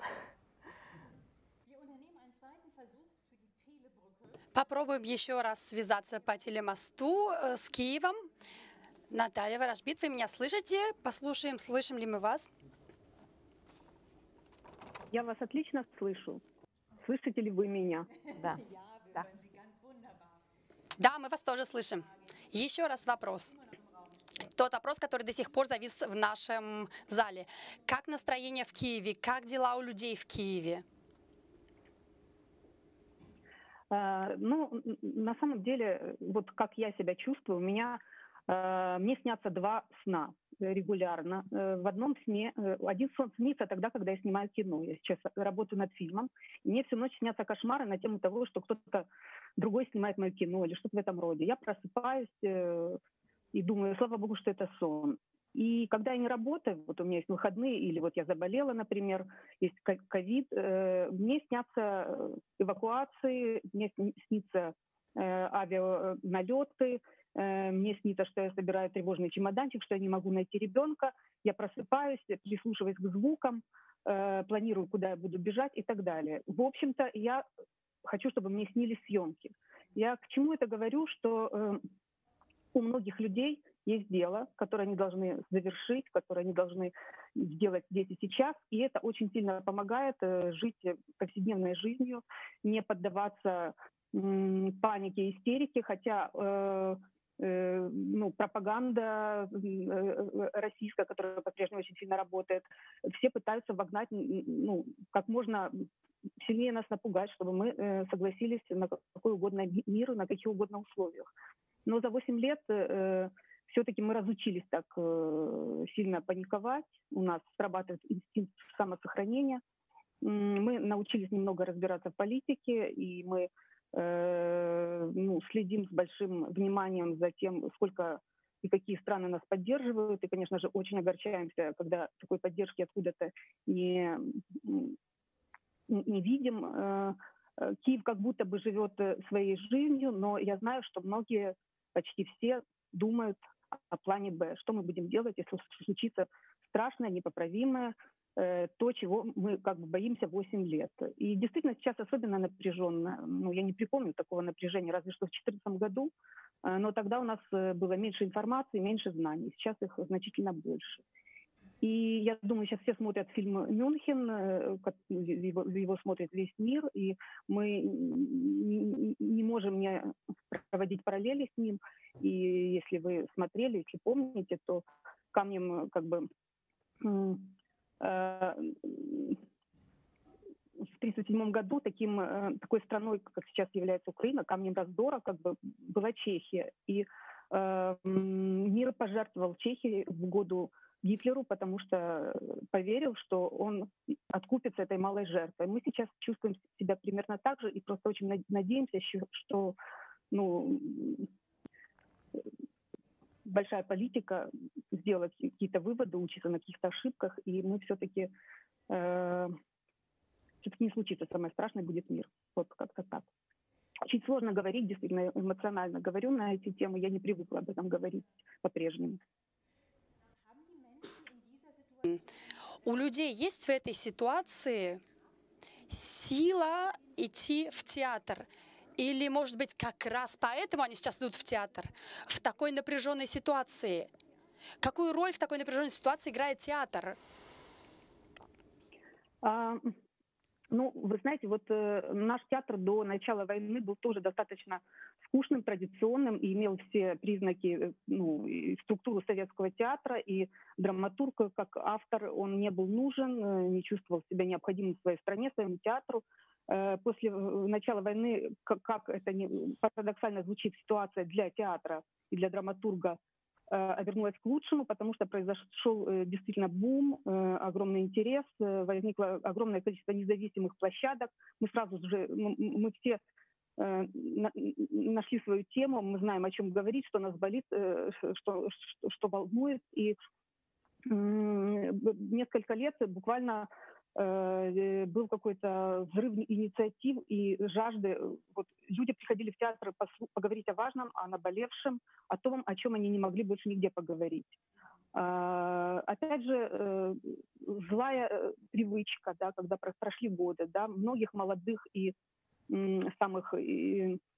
Попробуем еще раз связаться по телемосту э, с Киевом. Наталья Ворожбит, вы меня слышите? Послушаем, слышим ли мы вас? Я вас отлично слышу. Слышите ли вы меня? Да. Да. Мы вас тоже слышим. Еще раз вопрос. Тот вопрос, который до сих пор завис в нашем зале. Как настроение в Киеве? Как дела у людей в Киеве? А, ну, на самом деле, вот как я себя чувствую, у меня мне снятся два сна э, регулярно. Э, В одном сне, э, один сон снится тогда, когда я снимаю кино. Я сейчас работаю над фильмом. И мне всю ночь снятся кошмары на тему того, что кто-то другой снимает мое кино или что-то в этом роде. Я просыпаюсь э, и думаю, слава богу, что это сон. И когда я не работаю, вот у меня есть выходные, или вот я заболела, например, есть ко- ковид, э, мне снятся э, эвакуации, мне сни- снится э, авианалеты, э, мне снится, что я собираю тревожный чемоданчик, что я не могу найти ребенка, я просыпаюсь, прислушиваюсь к звукам, э, планирую, куда я буду бежать и так далее. В общем-то, я хочу, чтобы мне снились съемки. Я к чему это говорю, что э, у многих людей есть дело, которое они должны завершить, которое они должны сделать здесь и сейчас, и это очень сильно помогает э, жить повседневной жизнью, не поддаваться панике, истерике, хотя э, э, ну, пропаганда м, э, российская, которая по-прежнему очень сильно работает, все пытаются вогнать ну, как можно сильнее нас напугать, чтобы мы э, согласились на какой угодно ми- мир, на каких угодно условиях. Но за 8 лет э, все-таки мы разучились так э, сильно паниковать. У нас срабатывает инстинкт самосохранения. Мы научились немного разбираться в политике, и мы э, ну, следим с большим вниманием за тем, сколько и какие страны нас поддерживают. И, конечно же, очень огорчаемся, когда такой поддержки откуда-то не, не видим. Э, э, Киев как будто бы живет э, своей жизнью, но я знаю, что многие, почти все думают о плане Б. Что мы будем делать, если случится страшное, непоправимое, э, то, чего мы как бы боимся 8 лет. И действительно сейчас особенно напряженно. Ну, я не припомню такого напряжения, разве что в 2014 году, э, но тогда у нас э, было меньше информации, меньше знаний. Сейчас их значительно больше. И я думаю, сейчас все смотрят фильм «Мюнхен», э, как его, его смотрит весь мир, и мы не, можем не проводить параллели с ним. И если вы смотрели, если помните, то камнем э, как бы э, в 1937 году таким, э, такой страной, как сейчас является Украина, камнем раздора как бы была Чехия. И э, мир пожертвовал Чехии в году Гитлеру, потому что э, поверил, что он откупится этой малой жертвой. Мы сейчас чувствуем себя примерно так же и просто очень над- надеемся, что ну, большая политика сделает какие-то выводы, учится на каких-то ошибках, и мы все-таки все-таки не случится самое страшное, будет мир. Вот как-то так. Очень сложно говорить, действительно эмоционально говорю на эти темы. Я не привыкла об этом говорить по-прежнему. У людей есть в этой ситуации сила идти в театр? Или, может быть, как раз поэтому они сейчас идут в театр? В такой напряженной ситуации? Какую роль в такой напряженной ситуации играет театр? А, Ну, вы знаете, вот э, наш театр до начала войны был тоже достаточно скучным, традиционным и имел все признаки, э, ну, и структуру советского театра, и драматург как автор, он не был нужен, э, не чувствовал себя необходимым в своей стране, своему театру. Э, после э, начала войны, как, как это не, парадоксально звучит, ситуация для театра и для драматурга Э, вернулась к лучшему, потому что произошел действительно бум, огромный интерес, возникло огромное количество независимых площадок. Мы сразу же, мы все нашли свою тему, мы знаем, о чем говорить, что нас болит, что, что, волнует. И несколько лет буквально был какой-то взрыв инициатив и жажды. Вот люди приходили в театр поговорить о важном, о наболевшем, о том, о чем они не могли больше нигде поговорить. А, опять же, э, злая э, привычка, да, когда прошли годы, да, многих молодых и самых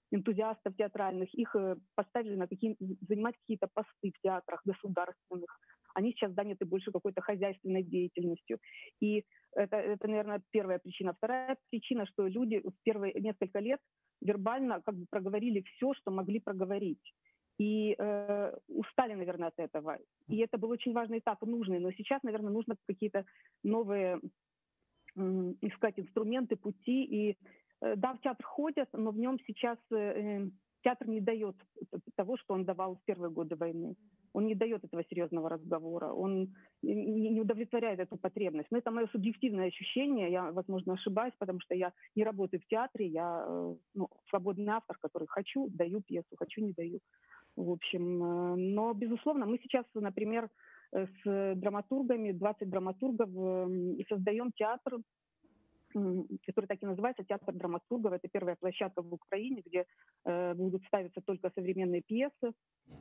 энтузиастов театральных, их поставили на какие, занимать какие-то посты в театрах государственных. Они сейчас заняты больше какой-то хозяйственной деятельностью. И это, это, наверное, первая причина. Вторая причина, что люди в первые несколько лет вербально как бы проговорили все, что могли проговорить. И э, устали, наверное, от этого. И это был очень важный этап, нужный. Но сейчас, наверное, нужно какие-то новые э, искать инструменты, пути. И э, да, в театр ходят, но в нем сейчас э, э театр не дает того, что он давал в первые годы войны он не дает этого серьезного разговора, он не удовлетворяет эту потребность. Но это мое субъективное ощущение, я, возможно, ошибаюсь, потому что я не работаю в театре, я э, ну, свободный автор, который хочу, даю пьесу, хочу, не даю. В общем, э, но, безусловно, мы сейчас, например, э, с драматургами, 20 драматургов, создаем театр который так и называется «Театр драматургов». Это первая площадка в Украине, где э, будут ставиться только современные пьесы.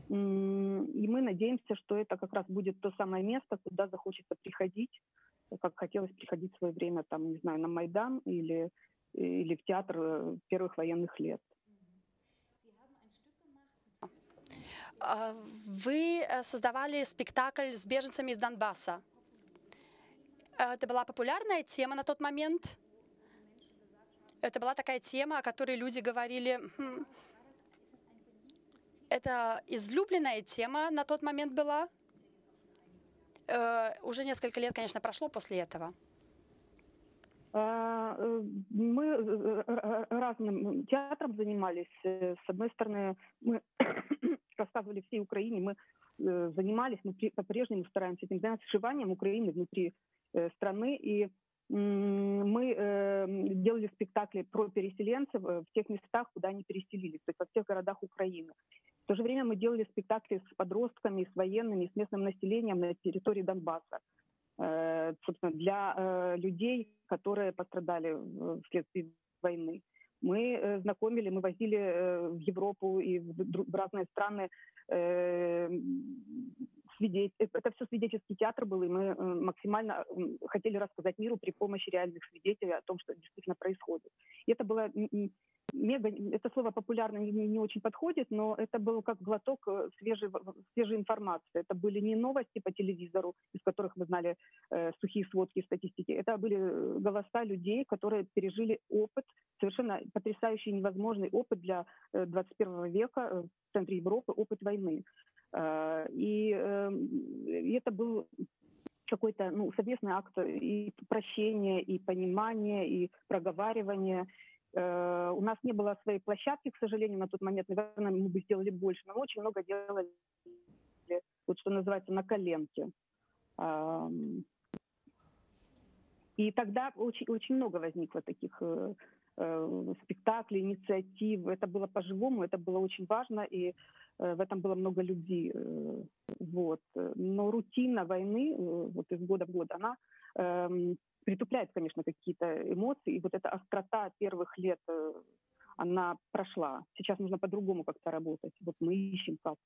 И мы надеемся, что это как раз будет то самое место, куда захочется приходить, как хотелось приходить в свое время, там, не знаю, на Майдан или, или в театр э, первых военных лет. А, вы э, создавали спектакль с беженцами из Донбасса. Это была популярная тема на тот момент. Это была такая тема, о которой люди говорили, хм, это излюбленная тема на тот момент была. Э, уже несколько лет, конечно, прошло после этого. А, э, мы э, разным театром занимались. С одной стороны, мы рассказывали всей Украине, мы занимались, мы по-прежнему стараемся этим заняться, сшиванием Украины внутри страны. И мы э, делали спектакли про переселенцев э, в тех местах, куда они переселились, то есть во всех городах Украины. В то же время мы делали спектакли с подростками, с военными, с местным населением на территории Донбасса. Э, собственно, для э, людей, которые пострадали вследствие войны. Мы э, знакомили, мы возили э, в Европу и в, разные страны э, свидетель... Э, это все свидетельский театр был, и мы э, максимально хотели рассказать миру при помощи реальных свидетелей о том, что действительно происходит. И это было мега, это слово популярно не, не очень подходит, но это был как глоток э, свежей, свежей информации. Это были не новости по телевизору, из которых мы знали э, сухие сводки статистики. Это были голоса людей, которые пережили опыт, совершенно потрясающий, невозможный опыт для э, 21 века в центре Европы, опыт войны. Э, и, э, и это был какой-то ну, совместный акт и прощения, и понимания, и проговаривания. Э, у нас не было своей площадки, к сожалению, на тот момент. Наверное, мы бы сделали больше, но мы очень много делали, вот что называется, на коленке. И тогда очень, очень много возникло таких э, спектаклей, инициатив. Это было по-живому, это было очень важно, и э, в этом было много. Э, вот. Но рутина войны, э, вот из года в год, она э, притупляет, конечно, какие-то эмоции. И вот эта острота первых лет, э, она прошла. Сейчас нужно по-другому как-то работать. Вот мы ищем как.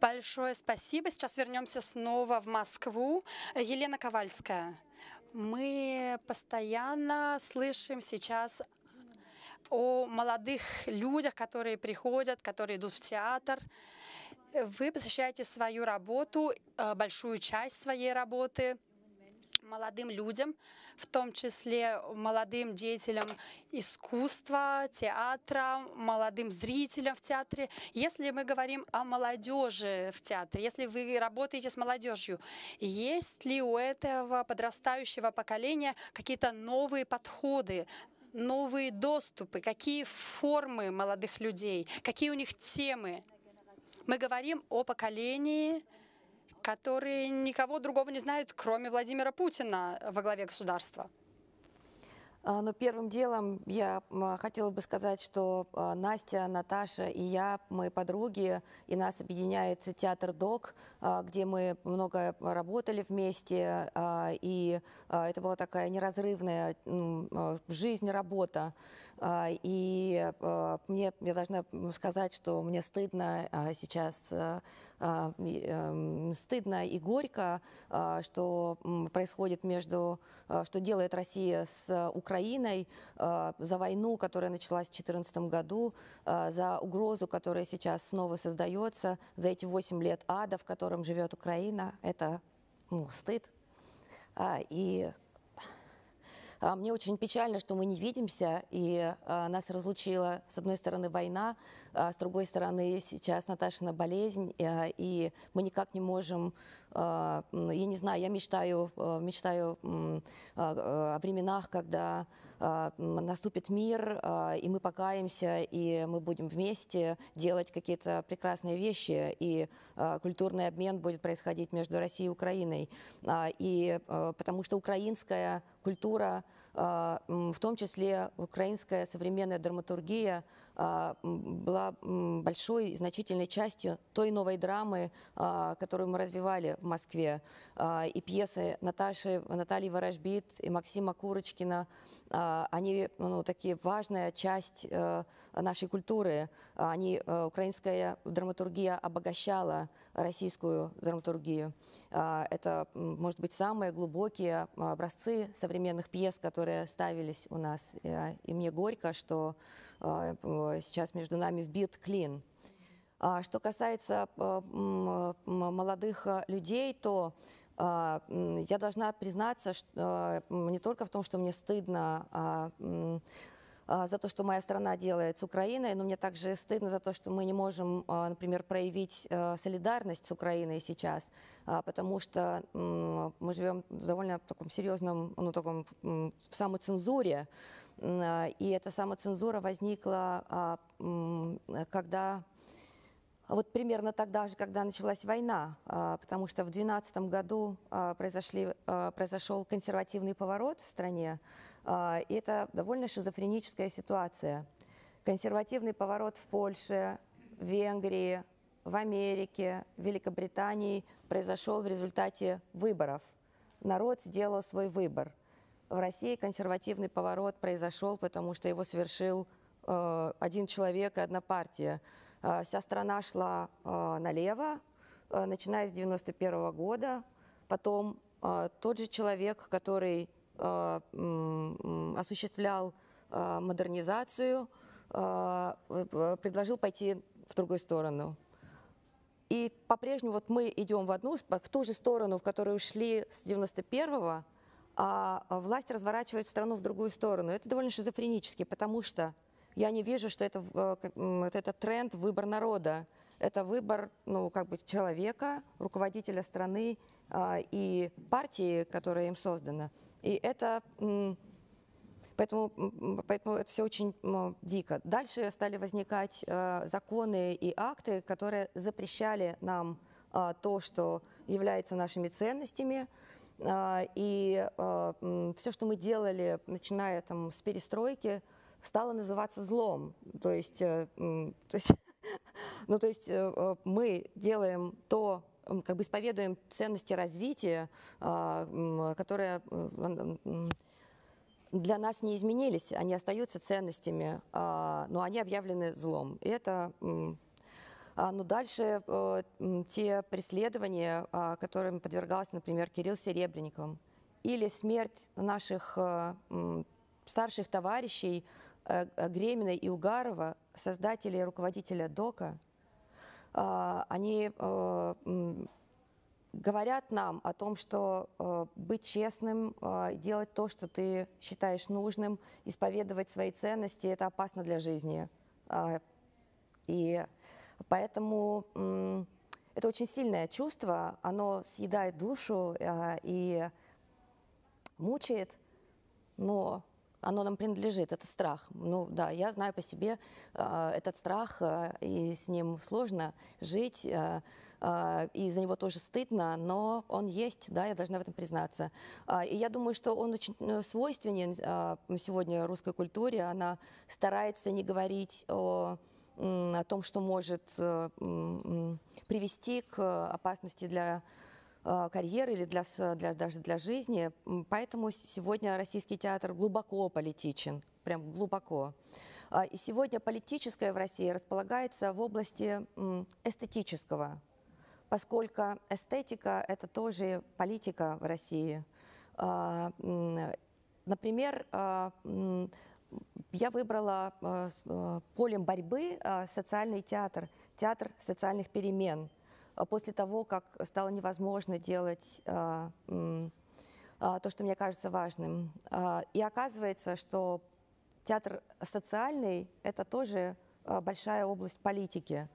Большое спасибо. Сейчас вернемся снова в Москву. Елена Ковальская. Мы постоянно слышим сейчас о молодых людях, которые приходят, которые идут в театр. Вы посвящаете свою работу, э, большую часть своей работы молодым людям, в том числе молодым деятелям искусства, театра, молодым зрителям в театре. Если мы говорим о молодежи в театре, если вы работаете с молодежью, есть ли у этого подрастающего поколения какие-то новые подходы, новые доступы, какие формы молодых людей, какие у них темы? Мы говорим о поколении, которые никого другого не знают, кроме Владимира Путина во главе государства. А, Но первым делом я хотела бы сказать, что а, Настя, Наташа и я, мы подруги, и нас объединяет театр ДОК, а, где мы много работали вместе, и это была такая неразрывная жизнь, работа. А, И а, мне, я должна сказать, что мне стыдно а, сейчас, эм, стыдно и горько, что происходит между, что делает Россия с Украиной за войну, которая началась в 2014 году, за угрозу, которая сейчас снова создается, за эти 8 лет ада, в котором живет Украина. Это ну, стыд. И Мне очень печально, что мы не видимся, и а, нас разлучила, с одной стороны, война, а с другой стороны, сейчас Наташина болезнь, а, и мы никак не можем, а, я не знаю, я мечтаю, а, мечтаю а, о временах, когда а, наступит мир, а, и мы покаемся, и мы будем вместе делать какие-то прекрасные вещи, и а, культурный обмен будет происходить между Россией и Украиной. А, И а, потому что украинская культура, а, в том числе украинская современная драматургия, а, была м, большой значительной частью той новой драмы, а, которую мы развивали в Москве. А, И пьесы Наташи, Натальи Ворожбит и Максима Курочкина, а, они ну, такие важная часть э, нашей культуры. Они, э, украинская драматургия обогащала российскую драматургию. А, Это, может быть, самые глубокие образцы современных пьес, которые ставились у нас. И, а, мне горько, что а, сейчас между нами вбит клин. Что касается молодых людей, то я должна признаться что, не только в том, что мне стыдно за то, что моя страна делает с Украиной, но мне также стыдно за то, что мы не можем, а, например, проявить а, солидарность с Украиной сейчас, а, потому что мы живем в довольно таком серьезном, ну, таком самоцензуре, а, и эта самоцензура возникла, а, когда вот примерно тогда же, когда началась война, а, потому что в 2012 году а, произошли, а, произошел консервативный поворот в стране, а, и это довольно шизофреническая ситуация. Консервативный поворот в Польше, в Венгрии, в Америке, в Великобритании произошел в результате выборов. Народ сделал свой выбор. В России консервативный поворот произошел, потому что его совершил э, один человек и одна партия. Э, Вся страна шла э, налево, э, начиная с 91 года. Потом тот же человек, который осуществлял э, модернизацию, э, э, предложил пойти в другую сторону. И по-прежнему вот мы идем в одну, в ту же сторону, в которую шли с 91-го, а а власть разворачивает страну в другую сторону. Это довольно шизофренически, потому что я не вижу, что это, э, этот тренд выбор народа. Это выбор ну, как бы человека, руководителя страны а, и партии, которая им создана. И это Поэтому, поэтому это все очень дико. Дальше стали возникать э, законы и акты, которые запрещали нам а, то, что является нашими ценностями. А, и все, что мы делали, начиная там, с перестройки, стало называться злом. То есть, э, то есть, ну, то есть э, э, мы делаем то, как бы исповедуем ценности развития, а, которые для нас не изменились, они остаются ценностями, а, но они объявлены злом. И это, а, ну дальше э, те преследования, которым подвергался, например, Кирилл Серебренников, или смерть наших э, старших товарищей э, Гремина и Угарова, создателей и руководителя ДОКа, они э, говорят нам о том, что э, быть честным, делать то, что ты считаешь нужным, исповедовать свои ценности, это опасно для жизни. И поэтому это очень сильное чувство, оно съедает душу и мучает, но оно нам принадлежит, это страх. Ну да, я знаю по себе э, этот страх, э, и с ним сложно жить. Э, а, и за него тоже стыдно, но он есть, да, я должна в этом признаться. А, и я думаю, что он очень э, свойственен а, сегодня русской культуре, она старается не говорить о о том, что может э, привести к опасности для карьеры или для, для, даже для жизни. Поэтому сегодня российский театр глубоко политичен, прям глубоко. И сегодня политическое в России располагается в области эстетического поскольку эстетика – это тоже политика в России. А, например, а, я выбрала а, полем борьбы социальный театр, театр социальных перемен. После того, как стало невозможно делать то, что мне кажется важным. И оказывается, что театр социальный – это тоже большая область политики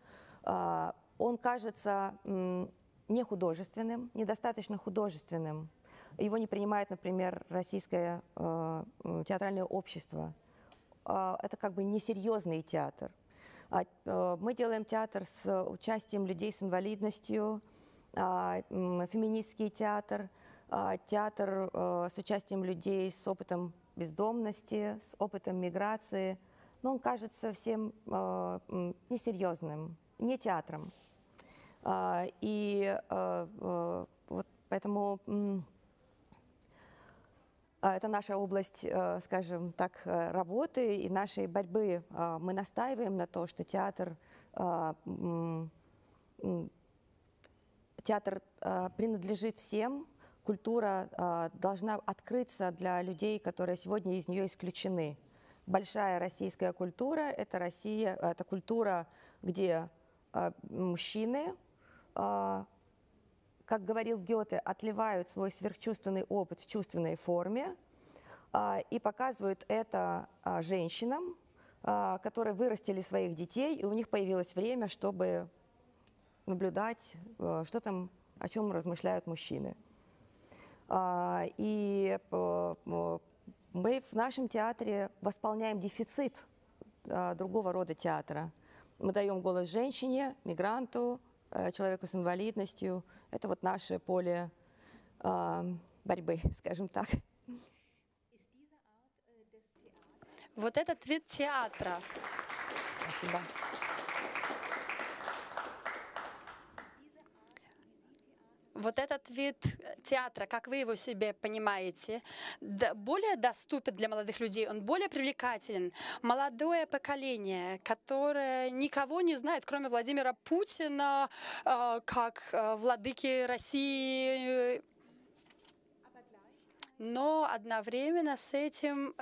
он кажется не художественным, недостаточно художественным. Его не принимает, например, российское театральное общество. Это как бы несерьезный театр. А, э, мы делаем театр с участием людей с инвалидностью, э, феминистский театр, э, театр э, с участием людей с опытом бездомности, с опытом миграции. Но он кажется всем э, несерьезным, не театром. А, и а, а, вот поэтому это наша область, скажем так, работы и нашей борьбы. Мы настаиваем на то, что театр, театр принадлежит всем, культура должна открыться для людей, которые сегодня из нее исключены. Большая российская культура – это Россия, это культура, где мужчины а, как говорил Гёте, отливают свой сверхчувственный опыт в чувственной форме а, и показывают это а, женщинам, которые вырастили своих детей, и у них появилось время, чтобы наблюдать, что там, о чем размышляют мужчины. И мы в нашем театре восполняем дефицит другого рода театра. Мы даем голос женщине, мигранту, Э, человеку с инвалидностью. Это вот наше поле э, борьбы, скажем так. Вот этот вид театра. Спасибо. Вот этот вид театра, как вы его себе понимаете, более доступен для молодых людей, он более привлекателен. Молодое поколение, которое никого не знает, кроме Владимира Путина, э, как э, владыки России, но одновременно с этим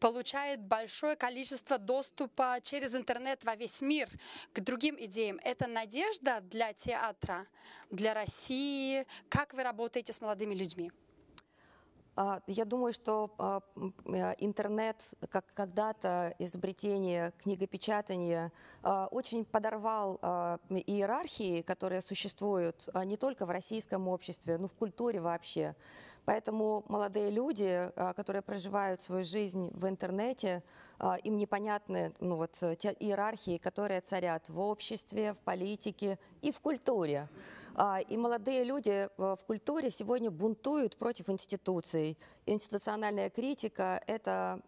получает большое количество доступа через интернет во весь мир к другим идеям. Это надежда для театра, для России. Как вы работаете с молодыми людьми? А, я думаю, что а, э, интернет, как когда-то изобретение книгопечатания, а, очень подорвал иерархии, которые существуют не только в российском обществе, но в культуре вообще. Поэтому молодые люди, а, которые проживают свою жизнь в интернете, а, им непонятны ну, вот, те иерархии, которые царят в обществе, в политике и в культуре. А, и молодые люди в культуре сегодня бунтуют против институций. Институциональная критика – это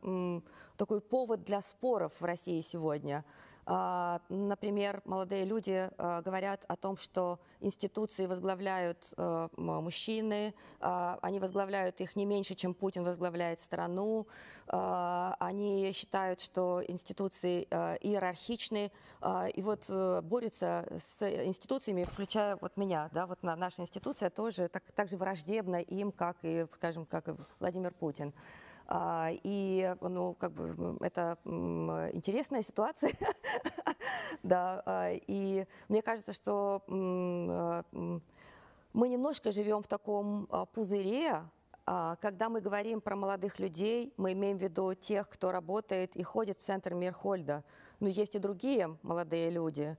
такой повод для споров в России сегодня. А, например, молодые люди а, говорят о том, что институции возглавляют а, мужчины, они возглавляют их не меньше, чем Путин возглавляет страну, они считают, что институции иерархичны, и вот э, борются с институциями, включая вот меня, да, вот наша институция тоже так, так же враждебна им, как и, скажем, как и Владимир Путин. А, И, ну, как бы это интересная ситуация, да. а, И мне кажется, что а, мы немножко живем в таком пузыре, когда мы говорим про молодых людей, мы имеем в виду тех, кто работает и ходит в центр Мирхольда. Но есть и другие молодые люди.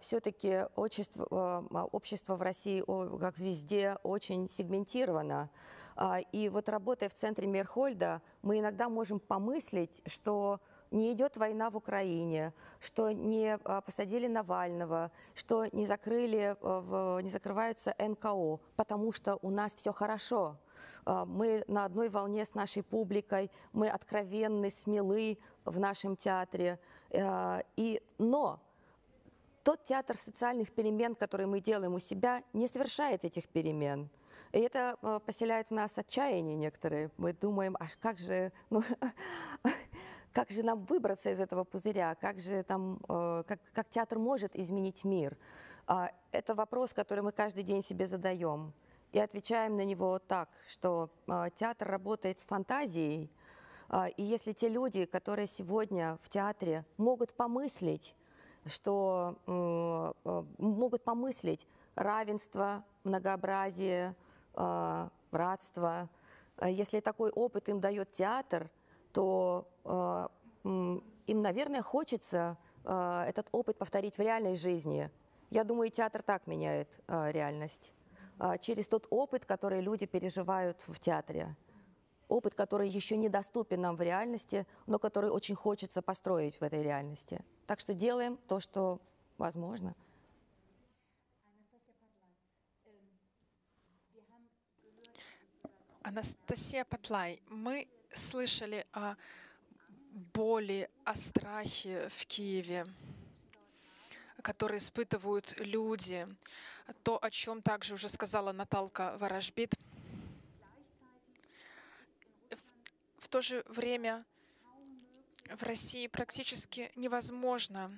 Все-таки общество, общество в России, как везде, очень сегментировано. А, И вот работая в центре Мирхольда, мы иногда можем помыслить, что не идет война в Украине, что не а, посадили Навального, что не закрыли, а, не закрываются НКО, потому что у нас все хорошо. Мы на одной волне с нашей публикой, мы откровенны, смелы в нашем театре. И, но тот театр социальных перемен, который мы делаем у себя, не совершает этих перемен. И это э, поселяет в нас отчаяние некоторые. Мы думаем, а как же, ну, как же нам выбраться из этого пузыря, как же там, э, как, как театр может изменить мир. А, Это вопрос, который мы каждый день себе задаем. И отвечаем на него так, что э, театр работает с фантазией, а, и если те люди, которые сегодня в театре могут помыслить, что могут помыслить равенство, многообразие, братство, э, если такой опыт им дает театр, то м, им, наверное, хочется этот опыт повторить в реальной жизни. Я думаю, театр так меняет реальность. А, Через тот опыт, который люди переживают в театре опыт, который еще недоступен нам в реальности, но который очень хочется построить в этой реальности. Так что делаем то, что возможно. Анастасия Патлай, мы слышали о боли, о страхе в Киеве, которые испытывают люди. То, о чем также уже сказала Наталка Ворожбит. В- В то же время в России практически невозможно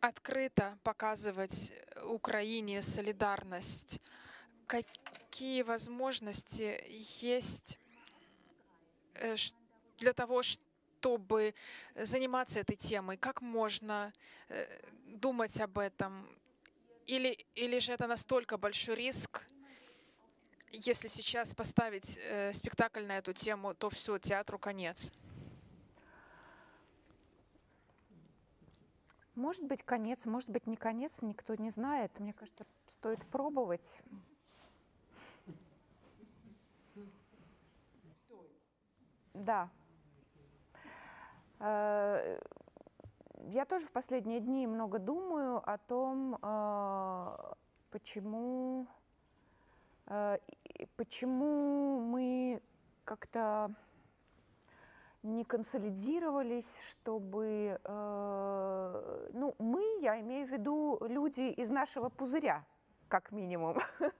открыто показывать Украине солидарность. Какие возможности есть э, для того, чтобы заниматься этой темой? Как можно э, думать об этом? Или, или же это настолько большой риск, если сейчас поставить э, спектакль на эту тему, то все, театру конец. Может быть, конец, может быть, не конец, никто не знает. Мне кажется, стоит пробовать. Да. Э, Я тоже в последние дни много думаю о том, э, почему, э, почему мы как-то не консолидировались, чтобы, ну, мы, я имею в виду люди из нашего пузыря, как минимум.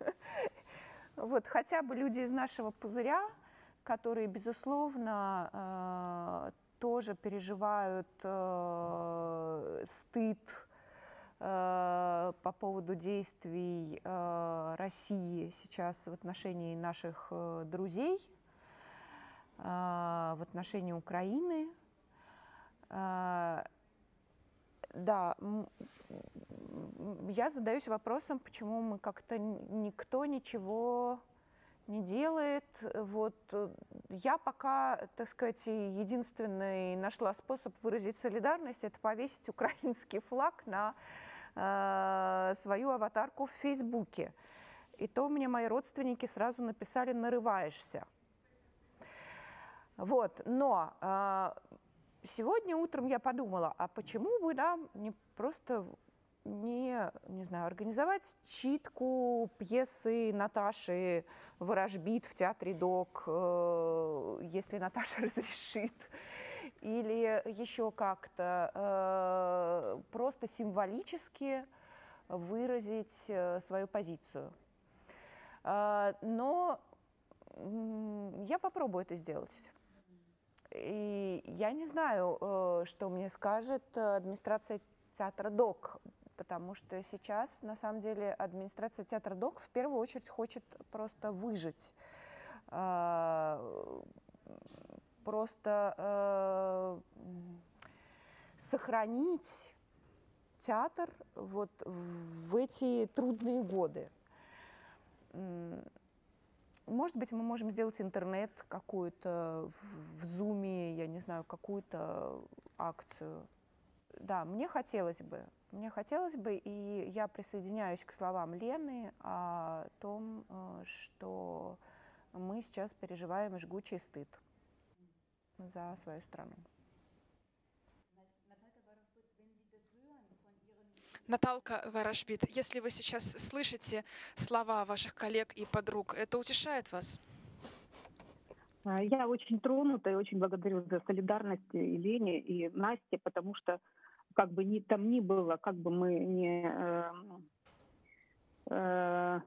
Вот хотя бы люди из нашего пузыря, которые, безусловно, э, тоже переживают э, стыд э, по поводу действий России сейчас в отношении наших друзей, в отношении Украины. Да, я задаюсь вопросом, почему мы как-то никто ничего не делает. Вот э, я пока, так сказать, единственный нашла способ выразить солидарность, это повесить украинский флаг на э, свою аватарку в Фейсбуке. И то мне мои родственники сразу написали «нарываешься». Вот, но э, сегодня утром я подумала, а почему бы нам не просто не, не знаю, организовать читку пьесы Наташи Ворожбит в театре ДОК, э, если Наташа разрешит, или еще как-то э, просто символически выразить э, свою позицию. Но я попробую это сделать. И я не знаю, что мне скажет администрация театра ДОК, потому что сейчас, на самом деле, администрация театра ДОК в первую очередь хочет просто выжить. Э, просто э, сохранить театр вот в эти трудные годы. Может быть, мы можем сделать интернет какую-то в зуме, я не знаю, какую-то акцию. Да, мне хотелось бы, мне хотелось бы, и я присоединяюсь к словам Лены о том, э, что мы сейчас переживаем жгучий стыд за свою страну. Наталка Варашбит, если вы сейчас слышите слова ваших коллег и подруг, это утешает вас? А, я очень тронута и очень благодарю за солидарность и Лене, и Насте, потому что как бы ни там ни было, как бы мы не, э, э,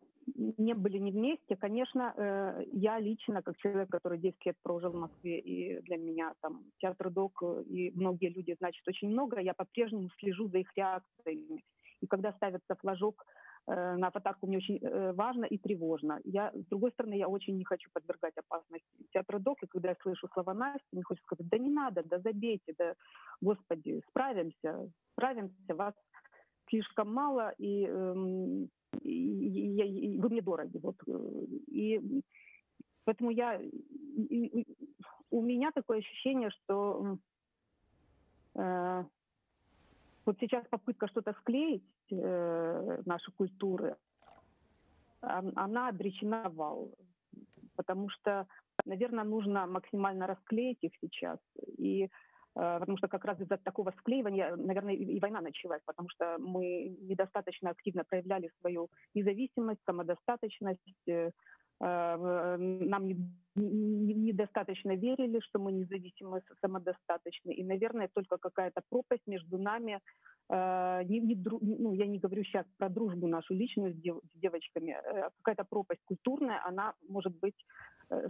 не были не вместе, конечно, э, я лично, как человек, который 10 лет прожил в Москве, и для меня там театр док и многие люди значит очень много, я по-прежнему слежу за их реакциями. И когда ставится флажок э, на аватарку, мне очень э, важно и тревожно. Я, с другой стороны, я очень не хочу подвергать опасности театра док, и когда я слышу слова Насти, мне хочется сказать, да не надо, да забейте, да, господи, справимся, справимся, вас слишком мало, и, и, и, и, и вы мне дороги. Вот. Э, и поэтому я, и, и, у меня такое ощущение, что э, вот сейчас попытка что-то склеить э, наши культуры, она обречена вал, потому что, наверное, нужно максимально расклеить их сейчас. И э, потому что как раз из-за такого склеивания, наверное, и война началась, потому что мы недостаточно активно проявляли свою независимость, самодостаточность, Э, нам недостаточно верили, что мы независимы, самодостаточны. И, наверное, только какая-то пропасть между нами, э, не, не, ну, я не говорю сейчас про дружбу нашу личную с, дев, с девочками, э, какая-то пропасть культурная, она, может быть,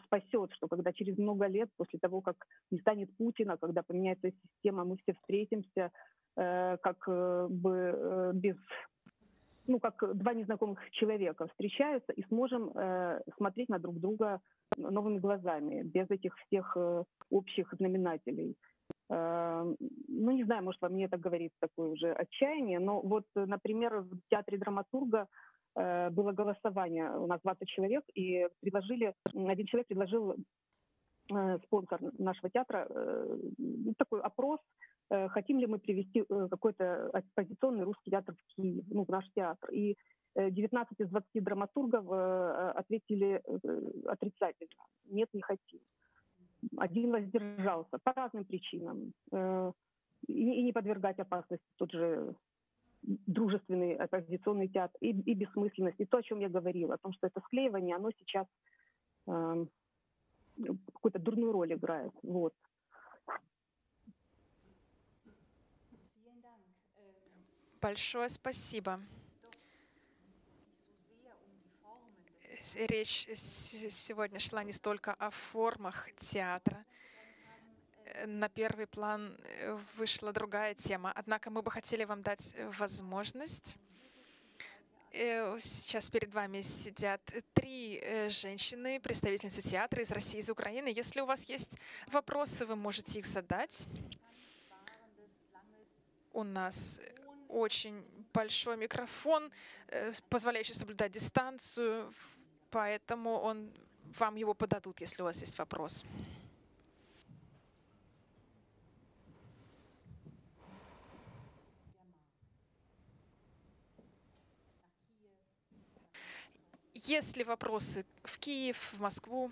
спасет, что когда через много лет, после того, как не станет Путина, когда поменяется система, мы все встретимся как бы без ну, как два незнакомых человека встречаются и сможем э, смотреть на друг друга новыми глазами, без этих всех э, общих знаменателей. Э, ну, не знаю, может, во мне это говорит такое уже отчаяние, но вот, например, в театре драматурга э, было голосование, у нас 20 человек, и предложили, один человек предложил э, спонсор нашего театра э, такой опрос, хотим ли мы привести э, какой-то оппозиционный русский театр в Киев, ну, в наш театр. И 19 э, из 20 драматургов ответили отрицательно. Нет, не хотим. Один воздержался по разным причинам. И не подвергать опасности тот же дружественный оппозиционный театр и, и бессмысленность. И то, о чем я говорила, о том, что это склеивание, оно сейчас э, какую-то дурную роль играет. Вот. Большое спасибо. Речь сегодня шла не столько о формах театра. На первый план э, вышла другая тема. Однако мы бы хотели вам дать возможность э, Сейчас перед вами сидят три э, женщины, представительницы театра из России, из Украины. Если у вас есть вопросы, вы можете их задать. У нас очень большой микрофон, э, позволяющий соблюдать дистанцию, поэтому он, вам его подадут, если у вас есть вопрос. Если вопросы в Киев, в Москву,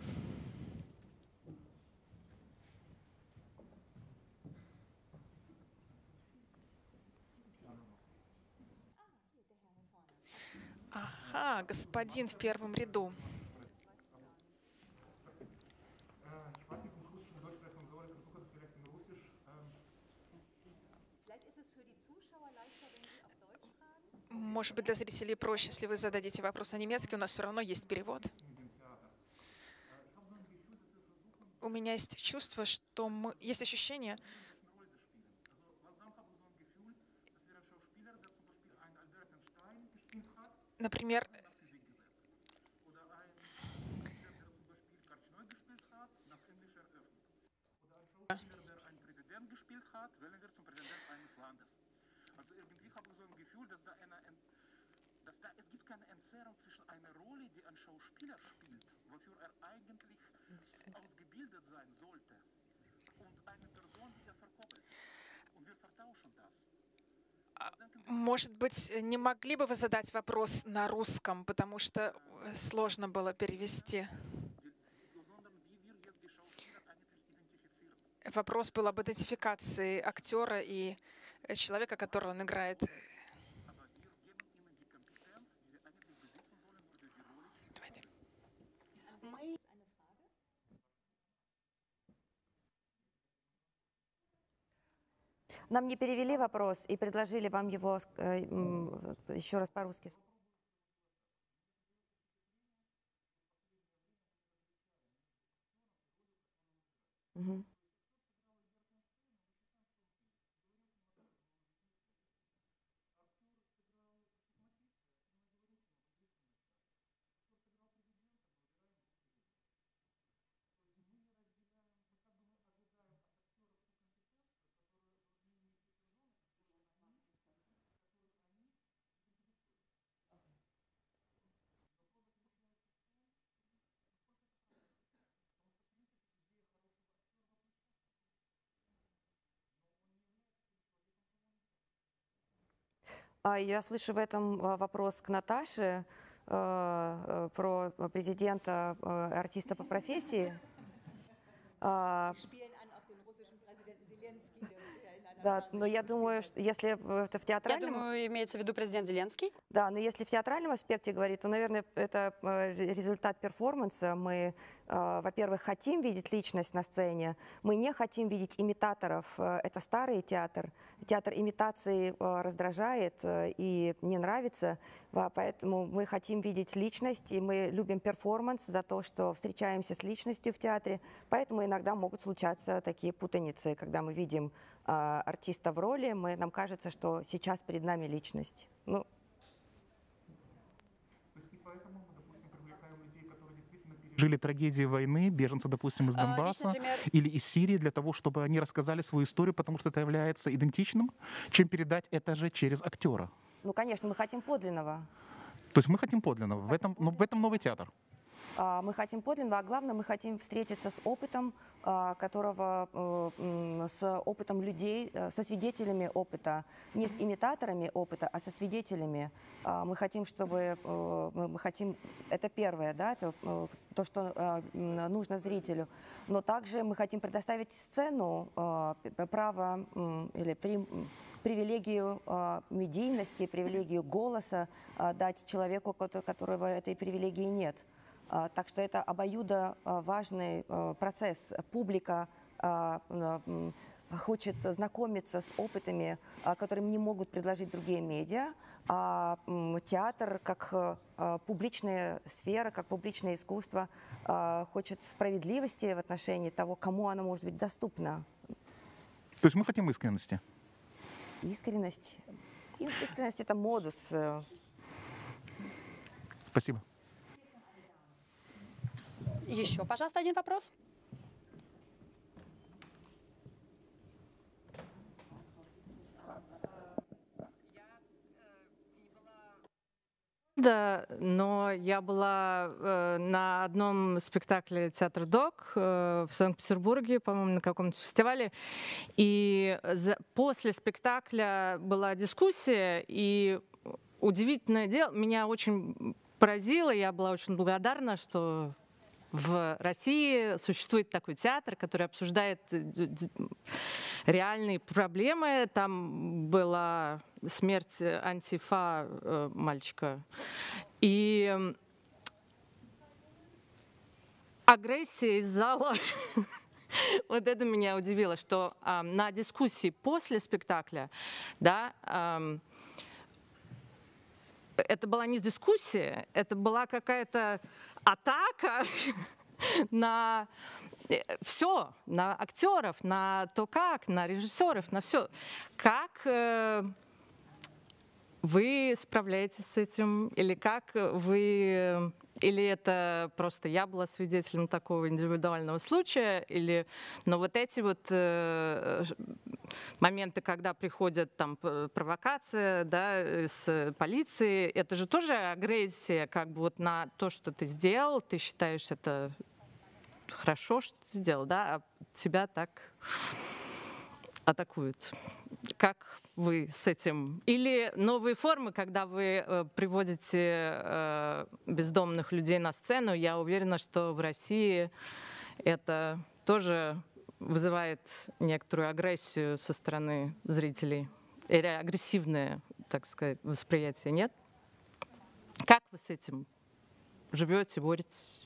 Ага, господин в первом ряду. Может быть, для зрителей проще, если вы зададите вопрос на немецкий, у нас все равно есть перевод. У меня есть чувство, что мы... Есть ощущение, Gefühl, dass da es gibt keine Entzerrung zwischen einer Rolle, die ein Schauspieler spielt, wofür er eigentlich ausgebildet sein sollte, und eine Person, die er verkoppelt. Und wir vertauschen das. Sie? Может быть, не могли бы вы задать вопрос на русском, потому что э, сложно было перевести. Вопрос был об идентификации актера и э, человека, которого он играет. Aber wir geben ihnen die Kompetenz, die sie eigentlich besitzen sollen, oder die Rolle, die sie Давайте. Нам не перевели вопрос и предложили вам его э, еще раз по-русски. Мгм. Я слышу в этом а, вопрос к Наташе э, про президента, артиста по профессии. Да, но я думаю, что если это в Я театральном... думаю, имеется в виду президент Зеленский. Да, но если в театральном аспекте говорить, то, наверное, это э, ре- результат перформанса. Мы, э, во-первых, хотим видеть личность на сцене, мы не хотим видеть имитаторов. Э, Это старый театр. Театр имитации раздражает и не нравится, поэтому мы хотим видеть личность, и мы любим перформанс за то, что встречаемся с личностью в театре. Поэтому иногда могут случаться такие путаницы, когда мы видим артиста в роли, мы, нам кажется, что сейчас перед нами личность. Ну, То есть и поэтому мы, допустим, привлекаем людей, которые действительно пережили трагедии войны, беженцы, допустим, из А, Донбасса лично, например, или из Сирии, для того, чтобы они рассказали свою историю, потому что это является идентичным, чем передать это же через актера. Ну, конечно, мы хотим подлинного. То есть мы хотим подлинного. В этом, ну, в этом новый театр. А, Мы хотим подлинного, а главное, мы хотим встретиться с опытом, а, которого, э, с опытом людей, э, со свидетелями опыта, не с имитаторами опыта, а со свидетелями. А, Мы хотим, чтобы, э, мы хотим, это первое, да, это то, что нужно зрителю. Но также мы хотим предоставить сцену, право или привилегию медийности, привилегию голоса дать человеку, кото- которого этой привилегии нет. А, Так что это обоюдо а, важный а, процесс. Публика хочет знакомиться с опытами, которым не могут предложить другие медиа, а театр как публичная сфера, как публичное искусство хочет справедливости в отношении того, кому оно может быть доступно. То есть мы хотим искренности. Искренность. Ис- Искренность – это модус. Спасибо. Еще, пожалуйста, один вопрос. Да, но я была э, на одном спектакле «Театр Док» э, в Санкт-Петербурге, по-моему, на каком-то фестивале. И за- после спектакля была дискуссия, и удивительное дело, меня очень поразило, я была очень благодарна, что в России существует такой театр, который обсуждает э, реальные проблемы. Там была смерть э, антифа э, мальчика. И агрессия из зала. Вот это меня удивило, что а, на дискуссии после спектакля, да, ам, это была не дискуссия, это была какая-то атака на все, на актеров, на то как, на режиссеров, на все. Как э, вы справляетесь с этим или как вы Или это просто я была свидетелем такого индивидуального случая, или, но вот эти вот э, моменты, когда приходят там провокация, да, с полиции, это же тоже агрессия, как бы вот на то, что ты сделал, ты считаешь это хорошо, что ты сделал, да, а тебя так атакуют. Как вы с этим? Или новые формы, когда вы э, приводите э, бездомных людей на сцену, я уверена, что в России это тоже вызывает некоторую агрессию со стороны зрителей. Или агрессивное, так сказать, восприятие, нет? Как вы с этим живете, боретесь?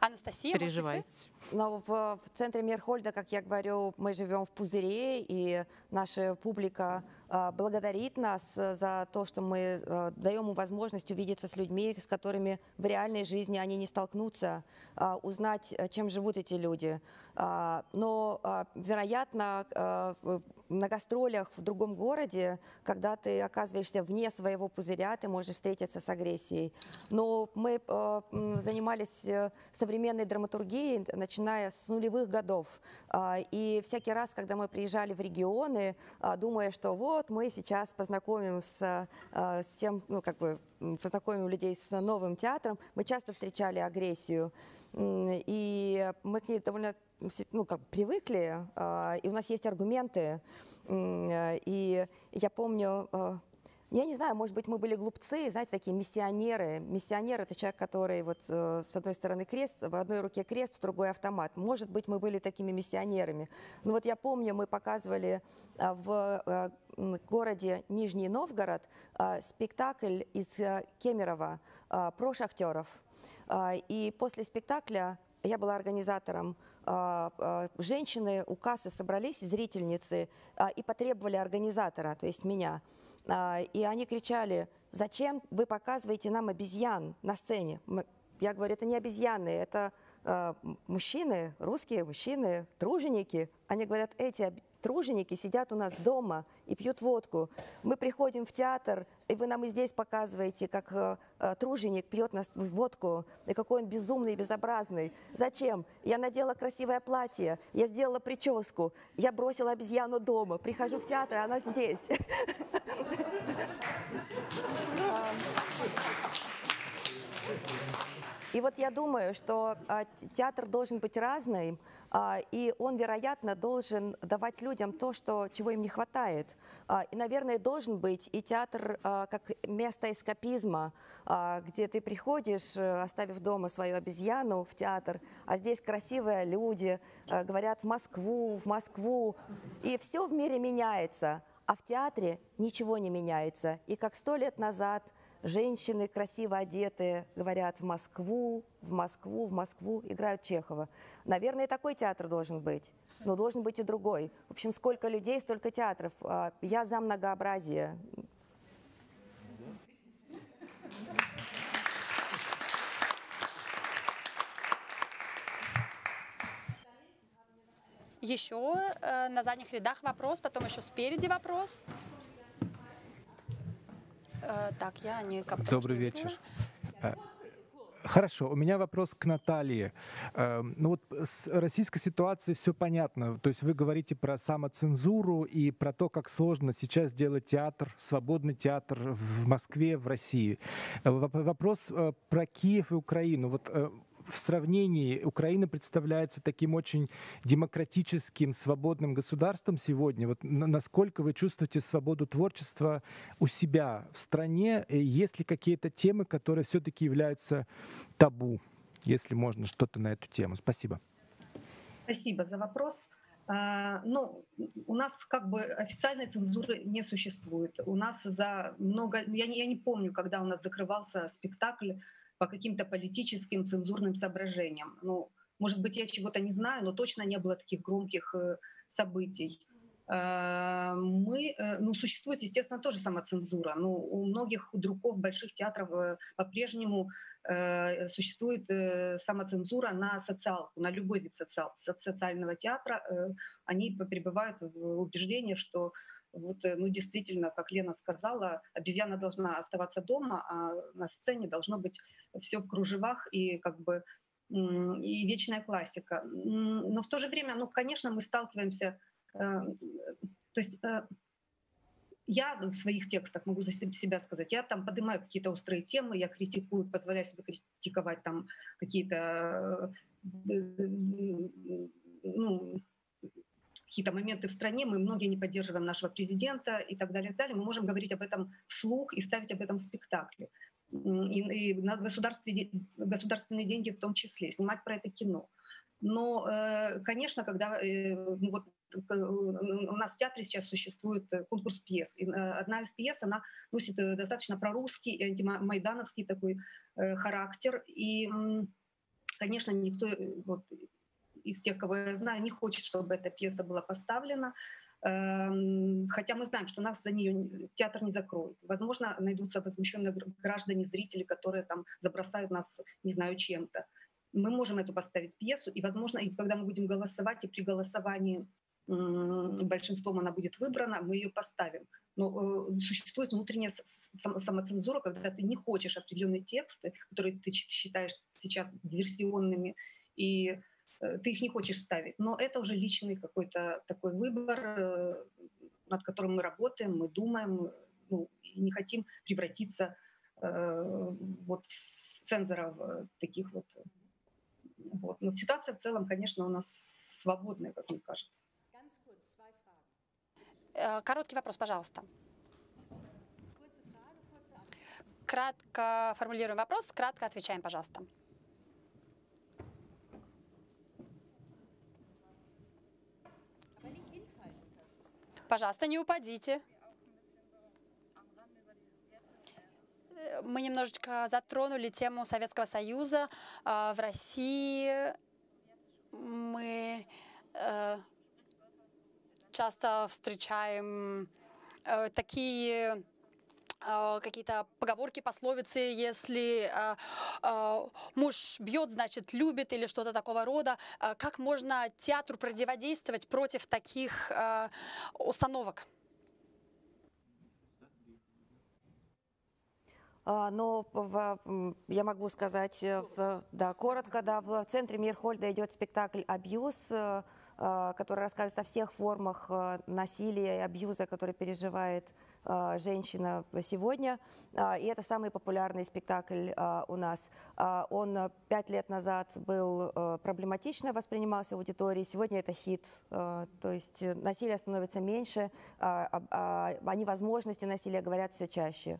Анастасия, переживаете? Но в, в центре Мерхольда, как я говорю, мы живем в пузыре, и наша публика э, благодарит нас за то, что мы э, даем им возможность увидеться с людьми, с которыми в реальной жизни они не столкнутся, э, узнать, чем живут эти люди. Э, но, э, вероятно, э, на гастролях в другом городе, когда ты оказываешься вне своего пузыря, ты можешь встретиться с агрессией. Но мы э, занимались э, современной драматургией, начиная с нулевых годов. Э, и всякий раз, когда мы приезжали в регионы, э, думая, что вот мы сейчас познакомим с, э, с тем, ну как бы познакомим людей с новым театром, мы часто встречали агрессию. И мы к ней довольно ну, как привыкли, а, и у нас есть аргументы. И я помню, а, я не знаю, может быть, мы были глупцы, знаете, такие миссионеры. Миссионер – это человек, который вот э, с одной стороны крест, в одной руке крест, в другой автомат. Может быть, мы были такими миссионерами. Но вот я помню, мы показывали в э, городе Нижний Новгород спектакль из э, Кемерово про шахтеров. И после спектакля я была организатором женщины у кассы собрались, зрительницы, а, и потребовали организатора, то есть меня. И они кричали, зачем вы показываете нам обезьян на сцене? Я говорю, это не обезьяны, это мужчины, русские мужчины, труженики. Они говорят, эти труженики сидят у нас дома и пьют водку. Мы приходим в театр, и вы нам и здесь показываете, как э, э, труженик пьет нас водку, и какой он безумный и безобразный. Зачем? Я надела красивое платье, я сделала прическу, я бросила обезьяну дома, прихожу в театр, а она здесь. И вот я думаю, что а, театр должен быть разный, а, и он, вероятно, должен давать людям то, что, чего им не хватает. А, и, наверное, должен быть и театр как место эскапизма, где ты приходишь, э, оставив дома свою обезьяну в театр, а здесь красивые люди, а, говорят в Москву, в Москву, и все в мире меняется. А в театре ничего не меняется. И как сто лет назад – Женщины красиво одетые говорят в Москву, в Москву, в Москву, играют Чехова. Наверное, такой театр должен быть. Но должен быть и другой. В общем, сколько людей, столько театров. А, я за многообразие. Еще э, на задних рядах вопрос, потом еще спереди вопрос. Э, так, я не Добрый вечер. Э, хорошо, у меня вопрос к Наталье. Эм, ну вот с российской ситуацией все понятно. То есть вы говорите про самоцензуру и про то, как сложно сейчас делать театр, свободный театр в Москве, в России. Э, вопрос про Киев и Украину. Вот в сравнении Украина представляется таким очень демократическим, свободным государством сегодня. Вот насколько вы чувствуете свободу творчества у себя в стране? Есть ли какие-то темы, которые все-таки являются табу, если можно что-то на эту тему? Спасибо. Спасибо за вопрос. А, ну, у нас как бы официальной цензуры не существует. У нас за много... Я не, я не помню, когда у нас закрывался спектакль по каким-то политическим цензурным соображениям. Ну, может быть, я чего-то не знаю, но точно не было таких громких э, событий. Э, мы, э, ну, существует, естественно, тоже самоцензура. Но у многих друков больших театров по-прежнему существует самоцензура на социалку, на любой вид социал, социального театра. Они пребывают в убеждении, что вот, э, ну, действительно, как Лена сказала, обезьяна должна оставаться дома, а на сцене должно быть все в кружевах и как бы и вечная классика. Но в то же время, ну, конечно, мы сталкиваемся, э, то есть э, я в своих текстах могу за себя сказать, я там поднимаю какие-то острые темы, я критикую, позволяю себе критиковать там какие-то ну, какие-то моменты в стране, мы многие не поддерживаем нашего президента и так далее, и так далее. Мы можем говорить об этом вслух и ставить об этом спектакли. И, и на государственные, государственные деньги в том числе, снимать про это кино. Но, э, конечно, когда ну вот, э, у нас в театре сейчас существует конкурс пьес, и одна из пьес, она носит достаточно прорусский и антимайдановский такой характер, и, конечно, никто вот, из тех, кого я знаю, не хочет, чтобы эта пьеса была поставлена. Эм, хотя мы знаем, что нас за нее театр не закроет. Возможно, найдутся возмущенные граждане, зрители, которые там забросают нас, не знаю, чем-то. Мы можем эту поставить пьесу, и, возможно, и когда мы будем голосовать, и при голосовании большинством она будет выбрана, мы ее поставим. Но э, существует внутренняя самоцензура, когда ты не хочешь определенные тексты, которые ты считаешь сейчас диверсионными, и ты их не хочешь ставить. Но это уже личный какой-то такой выбор, э, над которым мы работаем, мы думаем, ну, не хотим превратиться э, вот в цензоров таких вот. вот. Но ситуация в целом, конечно, у нас свободная, как мне кажется. Короткий вопрос, пожалуйста. Кратко формулируем вопрос, кратко отвечаем, пожалуйста. Пожалуйста, не упадите. Мы немножечко затронули тему Советского Союза. А, в России мы э, часто встречаем э, такие какие-то поговорки, пословицы, если э, э, муж бьет, значит любит или что-то такого рода. Э, как можно театру противодействовать против таких э, установок? Но в, я могу сказать, в, да, коротко, да, в центре Мирхольда идет спектакль «Абьюз», который рассказывает о всех формах насилия и абьюза, который переживает а, женщина сегодня. А, и это самый популярный спектакль а, у нас. Он пять лет назад был проблематично воспринимался аудиторией. Сегодня это хит. То есть насилие становится меньше, а невозможности насилия говорят все чаще.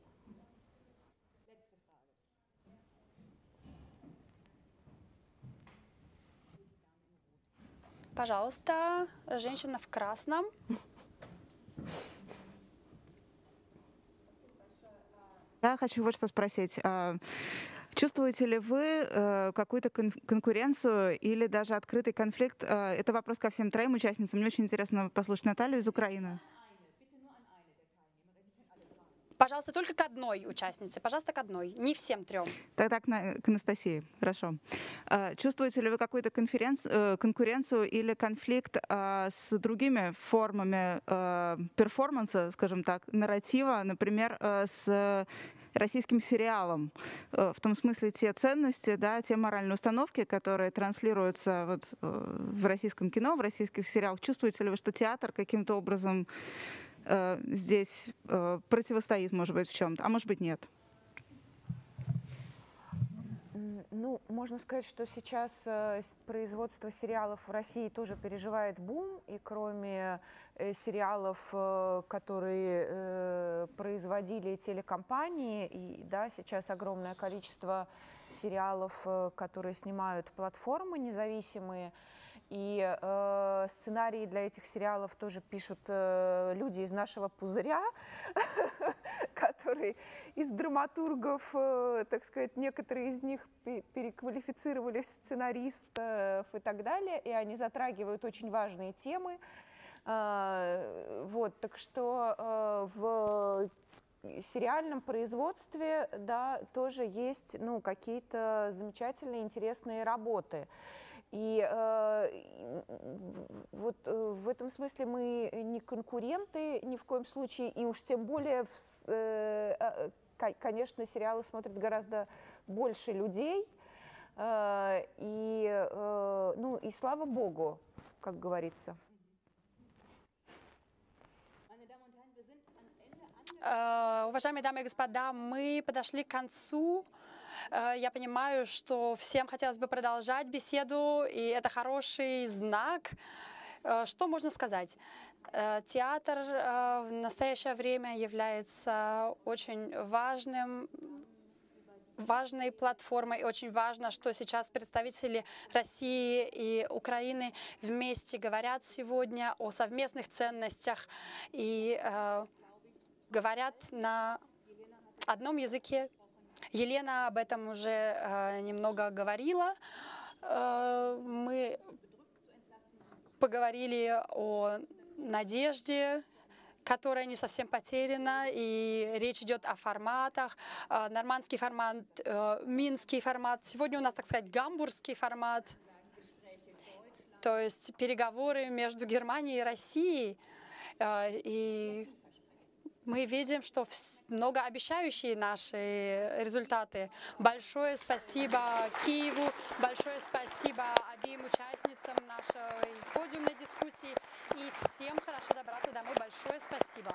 Пожалуйста, женщина в красном. Я хочу вот что спросить. А, чувствуете ли вы э, какую-то кон- конкуренцию или даже открытый конфликт? Э, это вопрос ко всем троим участницам. Мне очень интересно послушать Наталью из Украины. Пожалуйста, только к одной участнице. Пожалуйста, к одной. Не всем трем. Тогда к, к Анастасии. Хорошо. А, чувствуете ли вы какую-то э, конкуренцию или конфликт а, с другими формами а, перформанса, скажем так, нарратива, например, с российским сериалом. В том смысле те ценности, да, те моральные установки, которые транслируются вот в российском кино, в российских сериалах. Чувствуете ли вы, что театр каким-то образом э, здесь э, противостоит, может быть, в чем-то, а может быть, нет? Ну, можно сказать, что сейчас э, производство сериалов в России тоже переживает бум, и кроме э, сериалов, которые производили телекомпании, и да, сейчас огромное количество сериалов, которые снимают платформы независимые, и э, сценарии для этих сериалов тоже пишут э, люди из нашего пузыря, которые из драматургов, э, так сказать, некоторые из них переквалифицировались сценаристов и так далее, и они затрагивают очень важные темы. Э, вот, так что э, в сериальном производстве, да, тоже есть, ну, какие-то замечательные, интересные работы. И э, вот э, в этом смысле мы не конкуренты ни в коем случае, и уж тем более, э, ко- конечно, сериалы смотрят гораздо больше людей, Э, и, э, ну, и слава богу, как говорится. Э, Уважаемые дамы и господа, мы подошли к концу. Э, Я понимаю, что всем хотелось бы продолжать беседу, и это хороший знак. Э, Что можно сказать? Э, Театр в настоящее время является очень важным важной платформой. Очень важно, что сейчас представители России и Украины вместе говорят сегодня о совместных ценностях и э, говорят на одном языке. Елена об этом уже э, немного говорила. Э, мы поговорили о надежде, которая не совсем потеряна, и речь идет о форматах. Э, Нормандский формат, э, минский формат. Сегодня у нас, так сказать, гамбургский формат. То есть переговоры между Германией и Россией. Э, И мы видим, что многообещающие наши результаты. Большое спасибо Киеву, большое спасибо обеим участницам нашей подиумной дискуссии и всем хорошо добраться домой. Большое спасибо.